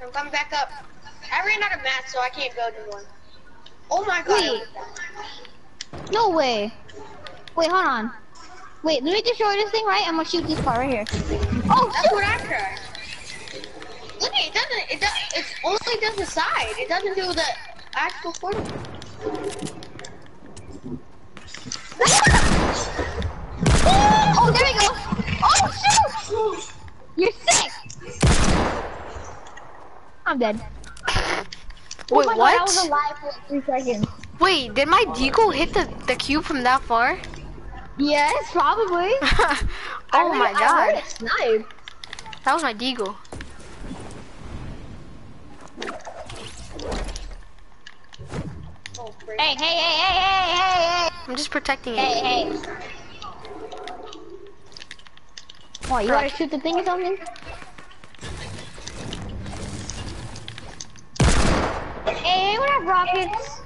I'm coming back up. I ran out of mats, so I can't go to one. Oh my god. Wait. No way. Wait, hold on. Wait, let me destroy this thing, right? I'm gonna shoot this part right here. Oh, That's what I tried. Look, it doesn't. It does. It only does the side. It doesn't do the actual portal. [laughs] [laughs] Oh, oh, there we go. Oh, shoot. You're sick. I'm dead. Oh Wait, God, I what? was alive for three seconds. Wait, did my deagle hit the, the cube from that far? Yes, probably. [laughs] oh I my heard- I heard god. snipe. That was my deagle. Oh, frick. Hey, hey, hey, hey, hey, hey, I'm just protecting hey, it. hey, hey. What, you gotta shoot the thing or something? Hey, what up, rockets?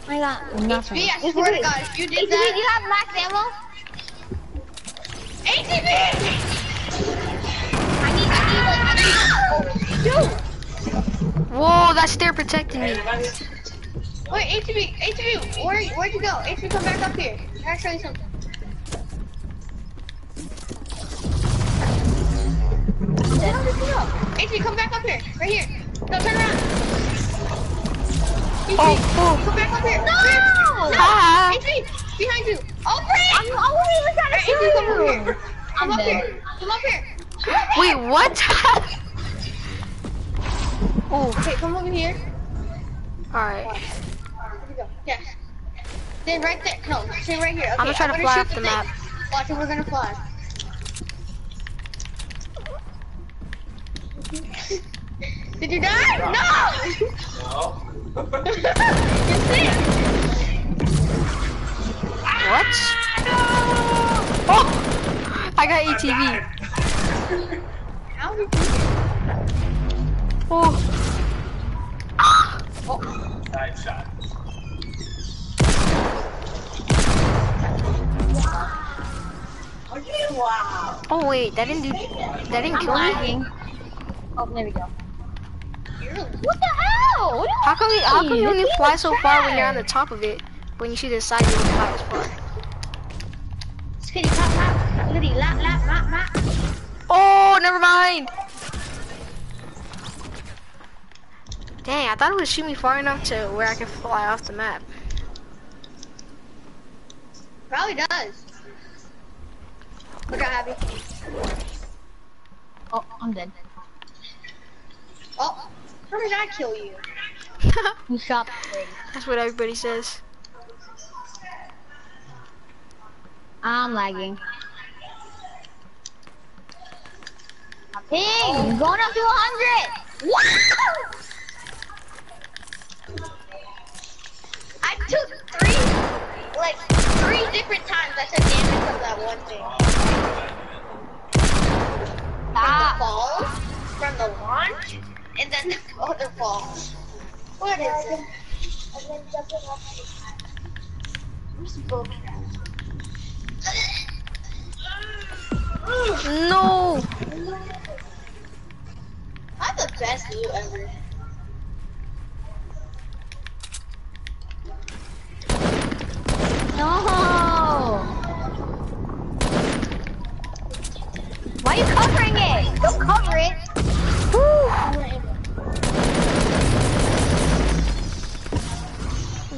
Oh I got nothing. HB, I swear to God, if you did ATV, do you have max ammo? ATV! I need, I need, like, I need. Whoa, that stair protected me. Wait, ATV, ATV, where, where'd you go? ATV, come back up here. I gotta show you something. ATV, come back up here, right here. No, turn around. ATV, Oh, come back up here. No! Ah. ATV, behind you. Oh, frick! I'm, I wasn't trying to Hey, ATV, come over here. Come I'm up dead. here. Come up here. Wait, what? [laughs] oh, Okay, come over here. alright. Then right there. No, stay right here. Okay, gonna try to I'm fly shoot off the thing. map. Watch it, we're gonna fly. [laughs] Did you die? No! No. [laughs] you see it? What? Oh! [laughs] I got ATV. How did you Oh. Side shot. Oh wait, that didn't do. That didn't kill me. Oh, there we go. What the hell? What How come you? How come you only fly so far when you're on the top of it? When you see the side, you don't fly as far. Skitty pop pop. Skitty lap lap lap lap. Oh, never mind. Dang, I thought it would shoot me far enough to where I could fly off the map. Probably does. Look at Abby. Oh, I'm dead. Oh, how did I kill you? [laughs] You shot. That's what everybody says. I'm lagging. My ping, going up to 100. Wow! I took three, like three different times I took damage from that one thing. From the Ah, falls, from the launch, and then the [laughs] other falls. What is it? And then jumping off. Where's the bullcrap? No. [laughs] I have the best loot ever. No. Why are you covering it? Don't cover it.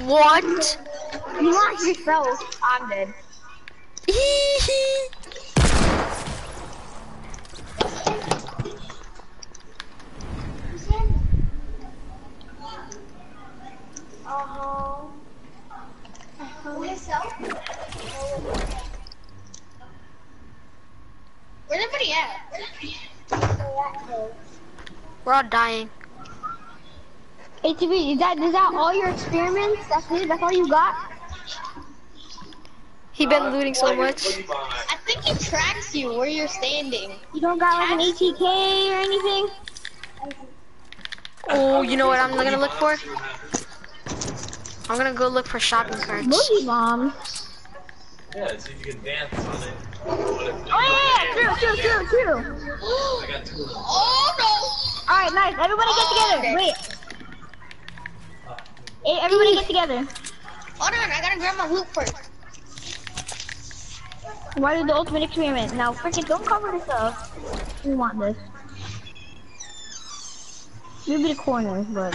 What? You want yourself. I'm dead. [laughs] Uh-huh. Myself? Where's everybody at? We're all dying. ATV, is that is that all your experiments? That's it? That's all you got? He been looting so much. What do you buy? I think he tracks you where you're standing. You don't got like an ATK or anything? Oh, you know what I'm gonna look for? I'm gonna go look for shopping carts. Boogie bombs. Yeah, see if you can dance on it. Oh yeah, true, true, true, true. I got two of them. Oh All right, nice. Everybody get together. Oh, Wait. Oh. Hey, everybody get together. Hold on, I gotta grab my loot first. Why do the ultimate experiment? Now, freaking don't cover this up. We want this. Maybe the corners, but.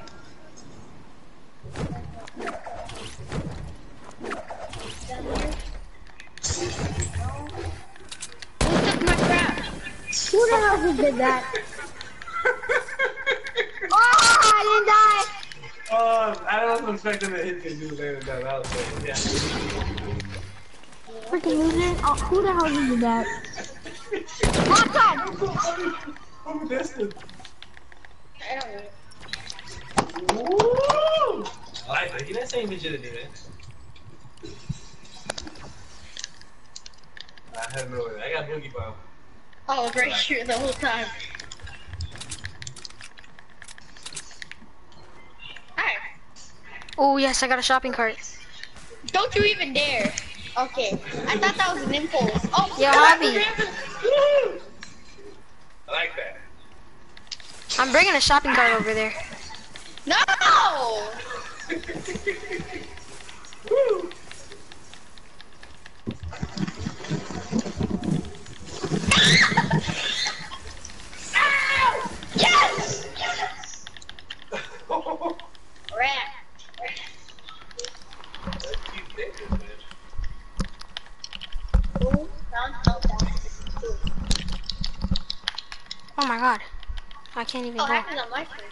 Who the hell just did that? oh, I didn't die. Oh, I wasn't expecting to hit this dude later than that. was like, yeah. Freaking loser. Oh, who the hell just did that? Last time. Who missed it? I don't know. Woo! I like that. Get that same agility, man. I have no idea. I got boogie bomb. I was right here the whole time. Alright. Oh yes, I got a shopping cart. Don't you even dare. Okay. I thought that was an impulse. Oh, Yeah, Hobby. I like that. I'm bringing a shopping cart over there. No! [laughs] [laughs] Yes! rat. Ooh, found help out. Oh my god. I can't even Oh, go. happens on my screen.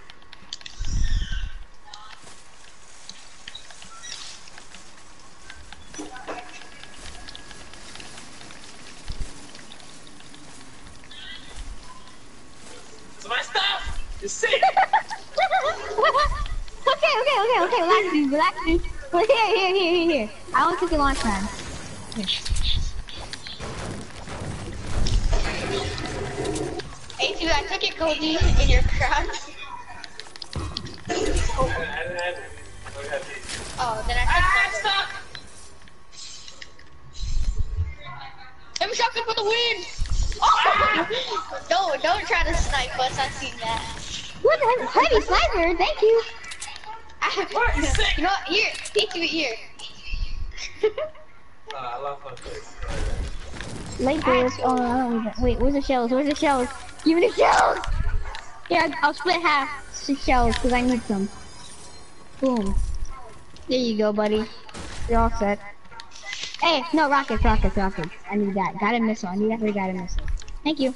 It's my It's okay, okay, okay, okay. Relax, dude. Relax, dude. Well, here, here, here, here, here. I only took your launch pad. Hey, dude, I took it, Cody, in your crotch. Oh, then I took ah, I'm shocking for the win! Oh! [laughs] don't, don't try to snipe us. I've seen that. What the heck? Heavy sniper, thank you. you [laughs] know what? Here, take you here. Uh, I lost my place. Lakers. Oh, I don't even. Wait, where's the shells? Where's the shells? Give me the shells! Yeah, I'll split half the shells because I need some. Boom. There you go, buddy. You're all set. Hey, no, rockets, rockets, rockets. I need that. Got a missile. I need every got a missile. Thank you.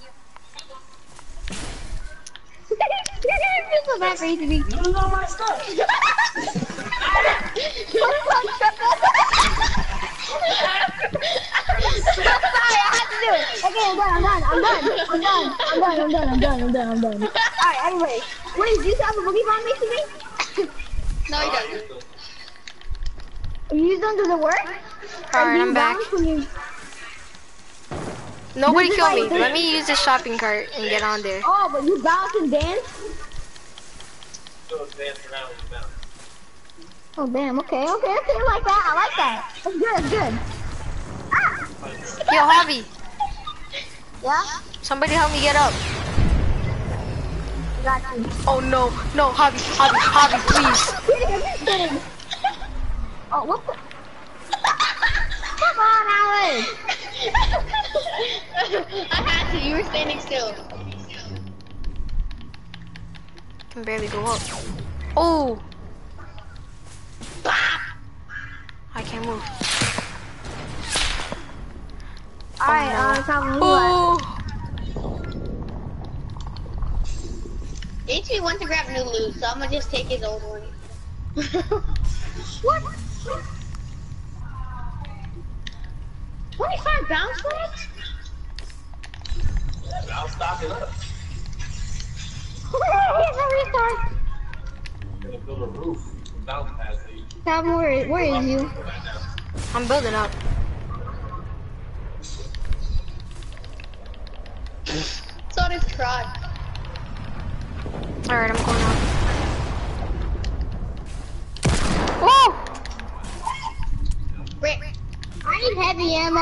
Missile back for you. You don't know my stuff! Sorry, I had to do it. Okay, I'm done, I'm done, I'm done, I'm done, I'm done, I'm done, I'm done, I'm done, I'm done. Alright, anyway. Wait, do you have a boogie bomb next to me? No, he Oh, doesn't. You them, does it work? Alright, I'm back. Nobody is kill me. Let me use the shopping cart and get on there. Oh, but you bounce and dance? Still dancing around with the bounce. Oh, damn, okay, okay, okay, I like that, I like that. That's good, that's good. Ah! Yo, Hobby. Yeah? Somebody help me get up. Got you. Oh no, no, Hobby, Hobby, Hobby, please. [laughs] Kidding, I'm just. Oh, what the? Come on, Alex! [laughs] I had to, you were standing still. I can barely go up. Oh. I can't move. Alright, uh, it's on me left. Oh. HB went to grab new loot, so I'm gonna just take his old one. What? 25 bounce points? I'll stock it up. Tom, where is, where is you? I'm building up. It's on his tried. Alright, I'm going up. Whoa! Rick. I need heavy ammo.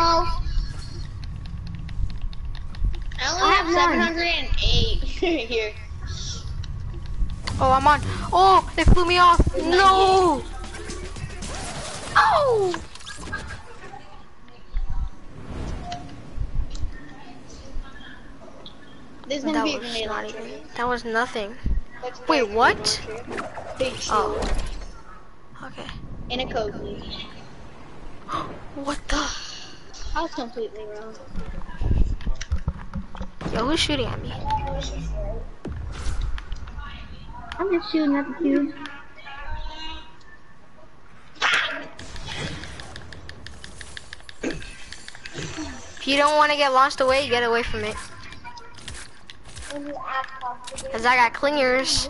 I only I have, have 708 [laughs] here. Oh, I'm on. Oh, they flew me off. No. Oh. There's gonna That be was not even. That was nothing. That's Wait, what? Oh. Okay. In a cozy. What the? I was completely wrong. Yo, who's shooting at me? I'm just shooting at the cube. If you don't want to get launched away, get away from it. Cause I got clingers.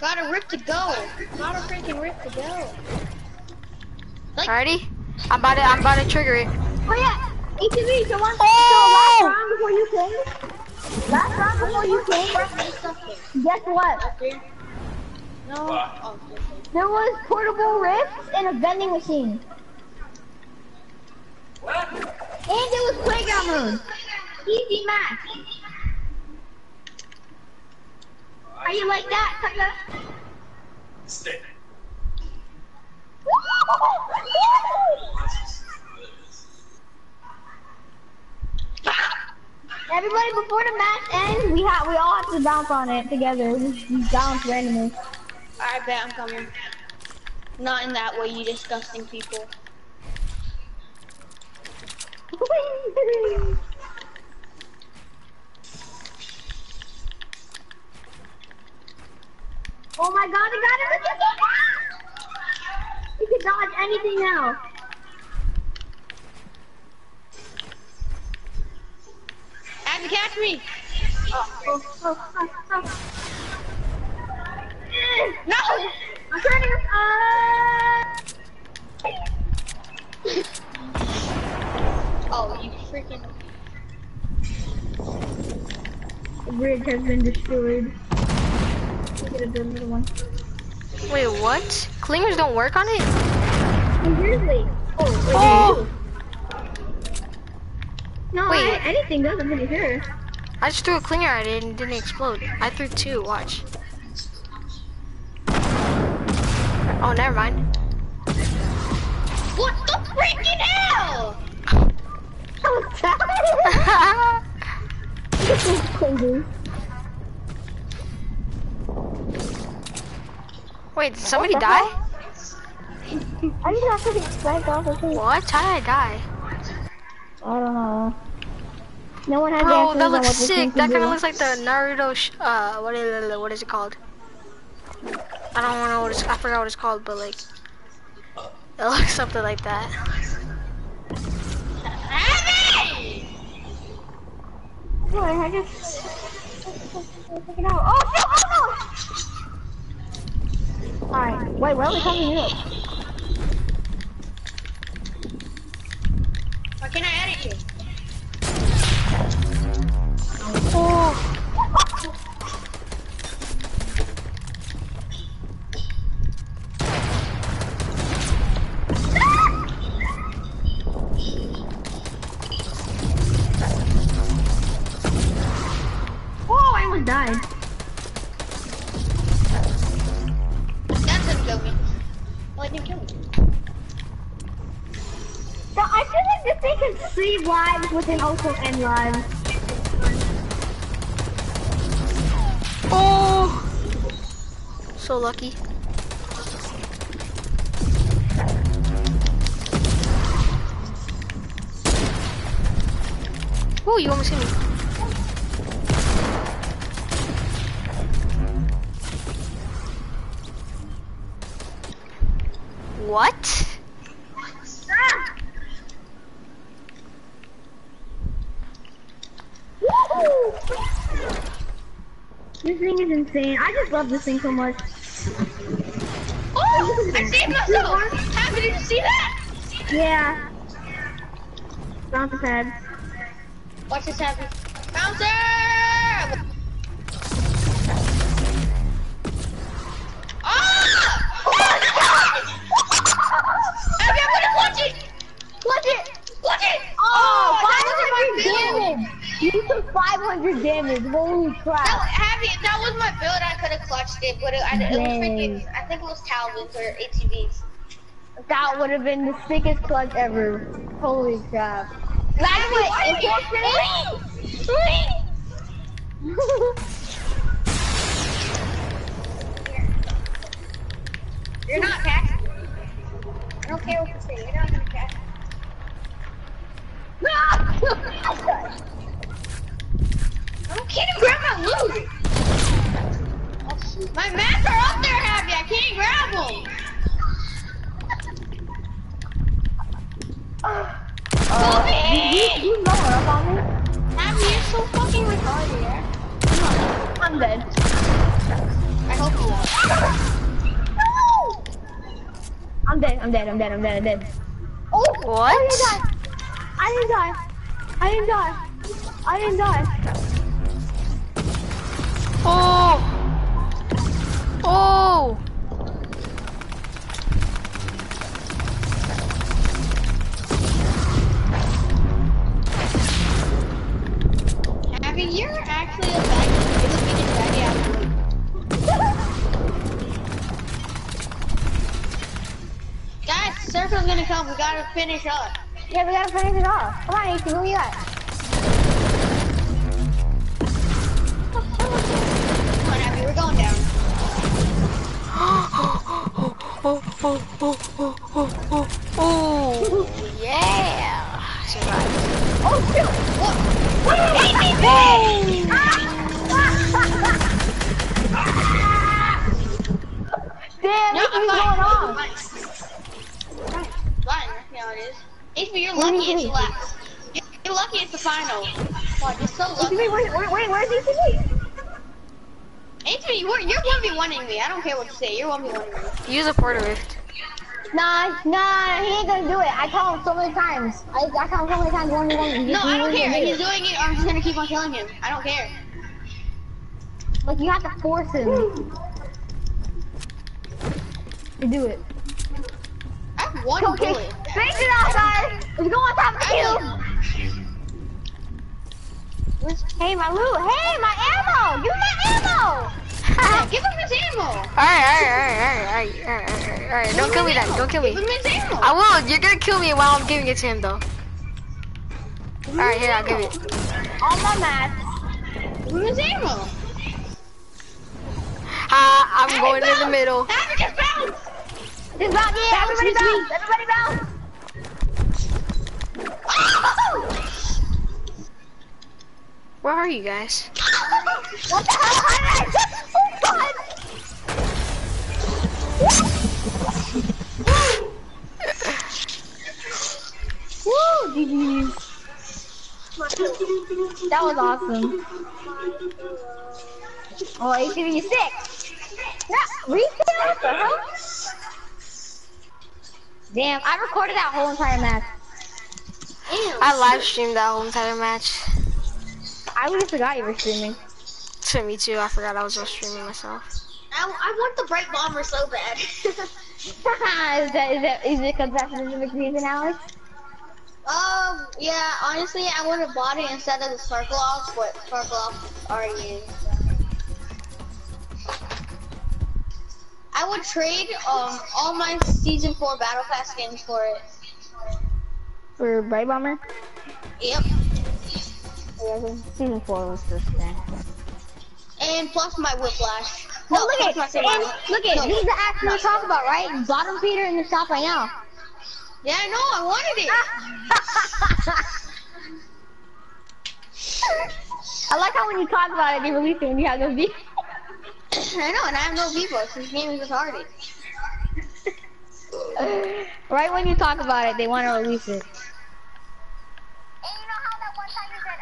Got a Rift-To-Go. Got a freaking Rift-To-Go. Alrighty? I'm about to, I'm about to trigger it. Oh yeah, ATV, so one, Oh! so last round before you came, last round before you came, guess what? No. There was portable rifts and a vending machine. What? And it was playground mode. Easy math. Are you like that, Tucker? Stay. [laughs] Everybody, before the match ends, we have we all have to bounce on it together. Just, just bounce randomly. Alright, bet I'm coming. Not in that way, you disgusting people. [laughs] oh my god, I got it! You can dodge anything now. Have to catch me! No! I'm turning. Uh... Oh, you freaking. The bridge has been destroyed. Look at little one. Wait, what? Clingers don't work on it? Seriously. Oh, Oh! No, Wait. I, anything does, I'm pretty sure. I just threw a clinger at it and it didn't explode. I threw two, watch. Oh, never mind. What the freaking hell? This is crazy. Wait, did somebody die? [laughs] I just have to strike off. What? How did I die? I don't know. No one has Bro, answers that on looks sick. That kind of looks like the Naruto, sh uh, what is, what is it called? I don't know what it's, I forgot what it's called, but like, it [laughs] looks something like that. Boy, I just... It out. Oh, no! Oh, no! Alright, wait, where are we coming up? Why can't I edit you? Oh, Oh, I almost died. Kill me. Well, it didn't kill me. So I feel like this thing can save lives within also end lives. oh, so lucky. Oh, you almost hit me. Insane. I just love this thing so much. Oh! I saved myself! Happy, did you see that? Yeah. Bounce head. Watch this happen. 500 damage. Holy That, crap. Abby, if that was my build, I could have clutched it, but it, I, it was freaking, I think it was Talbot's or ATVs. That would have been the sickest clutch ever. Holy crap. Imagine what, [laughs] You're not catching. I don't care what you say, you're not gonna catch me. [laughs] Kidding, grab my loot! My mats are up there, Happy. I can't grab them! Uh, you, you you know up on me? Abby, you're so fucking retarded, yeah? I'm dead. I hope you are. I'm dead, I'm dead, I'm dead, I'm dead, I'm dead. Oh! What? I didn't die! I didn't die! I didn't die! I didn't die! Oh! Oh! Abby, you're actually a bad You're the biggest baddie I've Guys, circle's gonna come. We gotta finish up. Yeah, we gotta finish it off. Come on, AC, where you at? Oh, oh, oh, oh, oh, oh, oh, oh, yeah! Survived. Oh, shoot! What? Damn, No, what's going on? Fine. Is. You're lucky it's last. You're- lucky it's the final. Wow, you're so lucky. Wait, wait, wait, wait, where's? HP, you're, you're 1v1ing me. I don't care what you say. You're 1v1ing me. Use a Porter rift. Nah, nah, he ain't gonna do it. I told him so many times. I, I told him so many times, one to one. No, I don't care. He's doing it. I'm just gonna keep on killing him. I don't care. Like, you have to force him to do it. I have one Okay, bullet. finish it off, guys. Let's go on top of you. Hey, my loot. Hey, my ammo. Give me my ammo. Yeah, give him his ammo. Alright, alright, alright, alright, alright, alright, alright. Don't kill me then. Don't kill me. Give him his ammo. I will. You're gonna kill me while I'm giving it to him, though. Alright, here, I'll give it. On my mask. Give him his ammo. Ha, I'm going in the middle. Have just bounce. Just bounce. Yeah, everybody bounce. Everybody bounce. Ah! Where are you guys? [laughs] What the hell? I just Woo, GG. [laughs] That was awesome. Oh, ACV, you sick. Yeah, reset? What the hell? Damn, I recorded that whole entire match. I live streamed that whole entire match. I really forgot you were streaming. To me too. I forgot I was just streaming myself. I, I want the bright bomber so bad. [laughs] is that, is that, is it because that's the specific reason, Alex? um, yeah, honestly, I would have bought it instead of the circle off, but circle off already in. I would trade um all my season four battle pass skins for it. For Bright Bomber? Yep. Yeah, season 4 was just there. And plus my whiplash. No, No, look at my and look at No. these are the actions we're talking about, right? Bottom feeder in the shop right now. Yeah, I know. I wanted it. [laughs] I like how when you talk about it, they release it when you have those videos. [laughs] I know, and I have no V-Bucks. This game is retarded. [laughs] right when you talk about it, they want to release it. And you know how that one time you said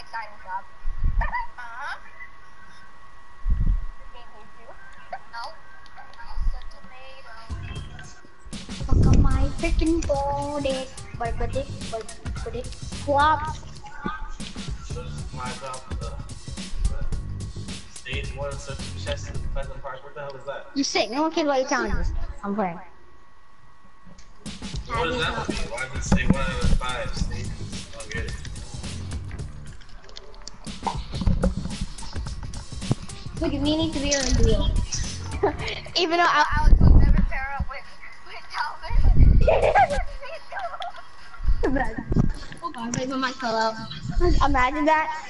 next item uh-huh. Game hates you. No. It's a tomato. Fuck on my freaking body. But but but. My job, uh, stage one, such chest in Pleasant Park. What the hell is that? You're sick. No one cares about your challenges. I'm playing. What does that mean? Why does it say one out of five stages? I don't get it. Look me need to be on a deal. [laughs] Even though I, Alex will never pair up with, with Calvin. Oh god, wait, my mic fell out. [laughs] imagine that.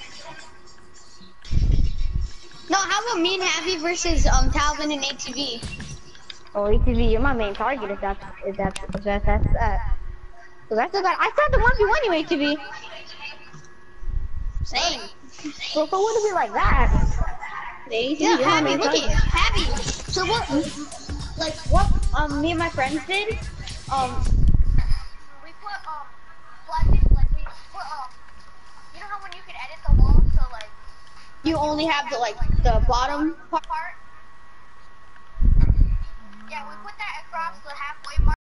No, how about me and Happy versus um Talvin and ATV? Oh, ATV, you're my main target if that's if that's if that's that's that. Cause I still got I still have the one v one you ATV. Same. So if it wouldn't be like that. Yeah, Happy, look at Happy. So what? Like what? Um, me and my friends did. Um, we put um plastic like we put um you know how when you can edit the wall so like you only have the like the bottom part. part? Yeah, we put that across the halfway mark.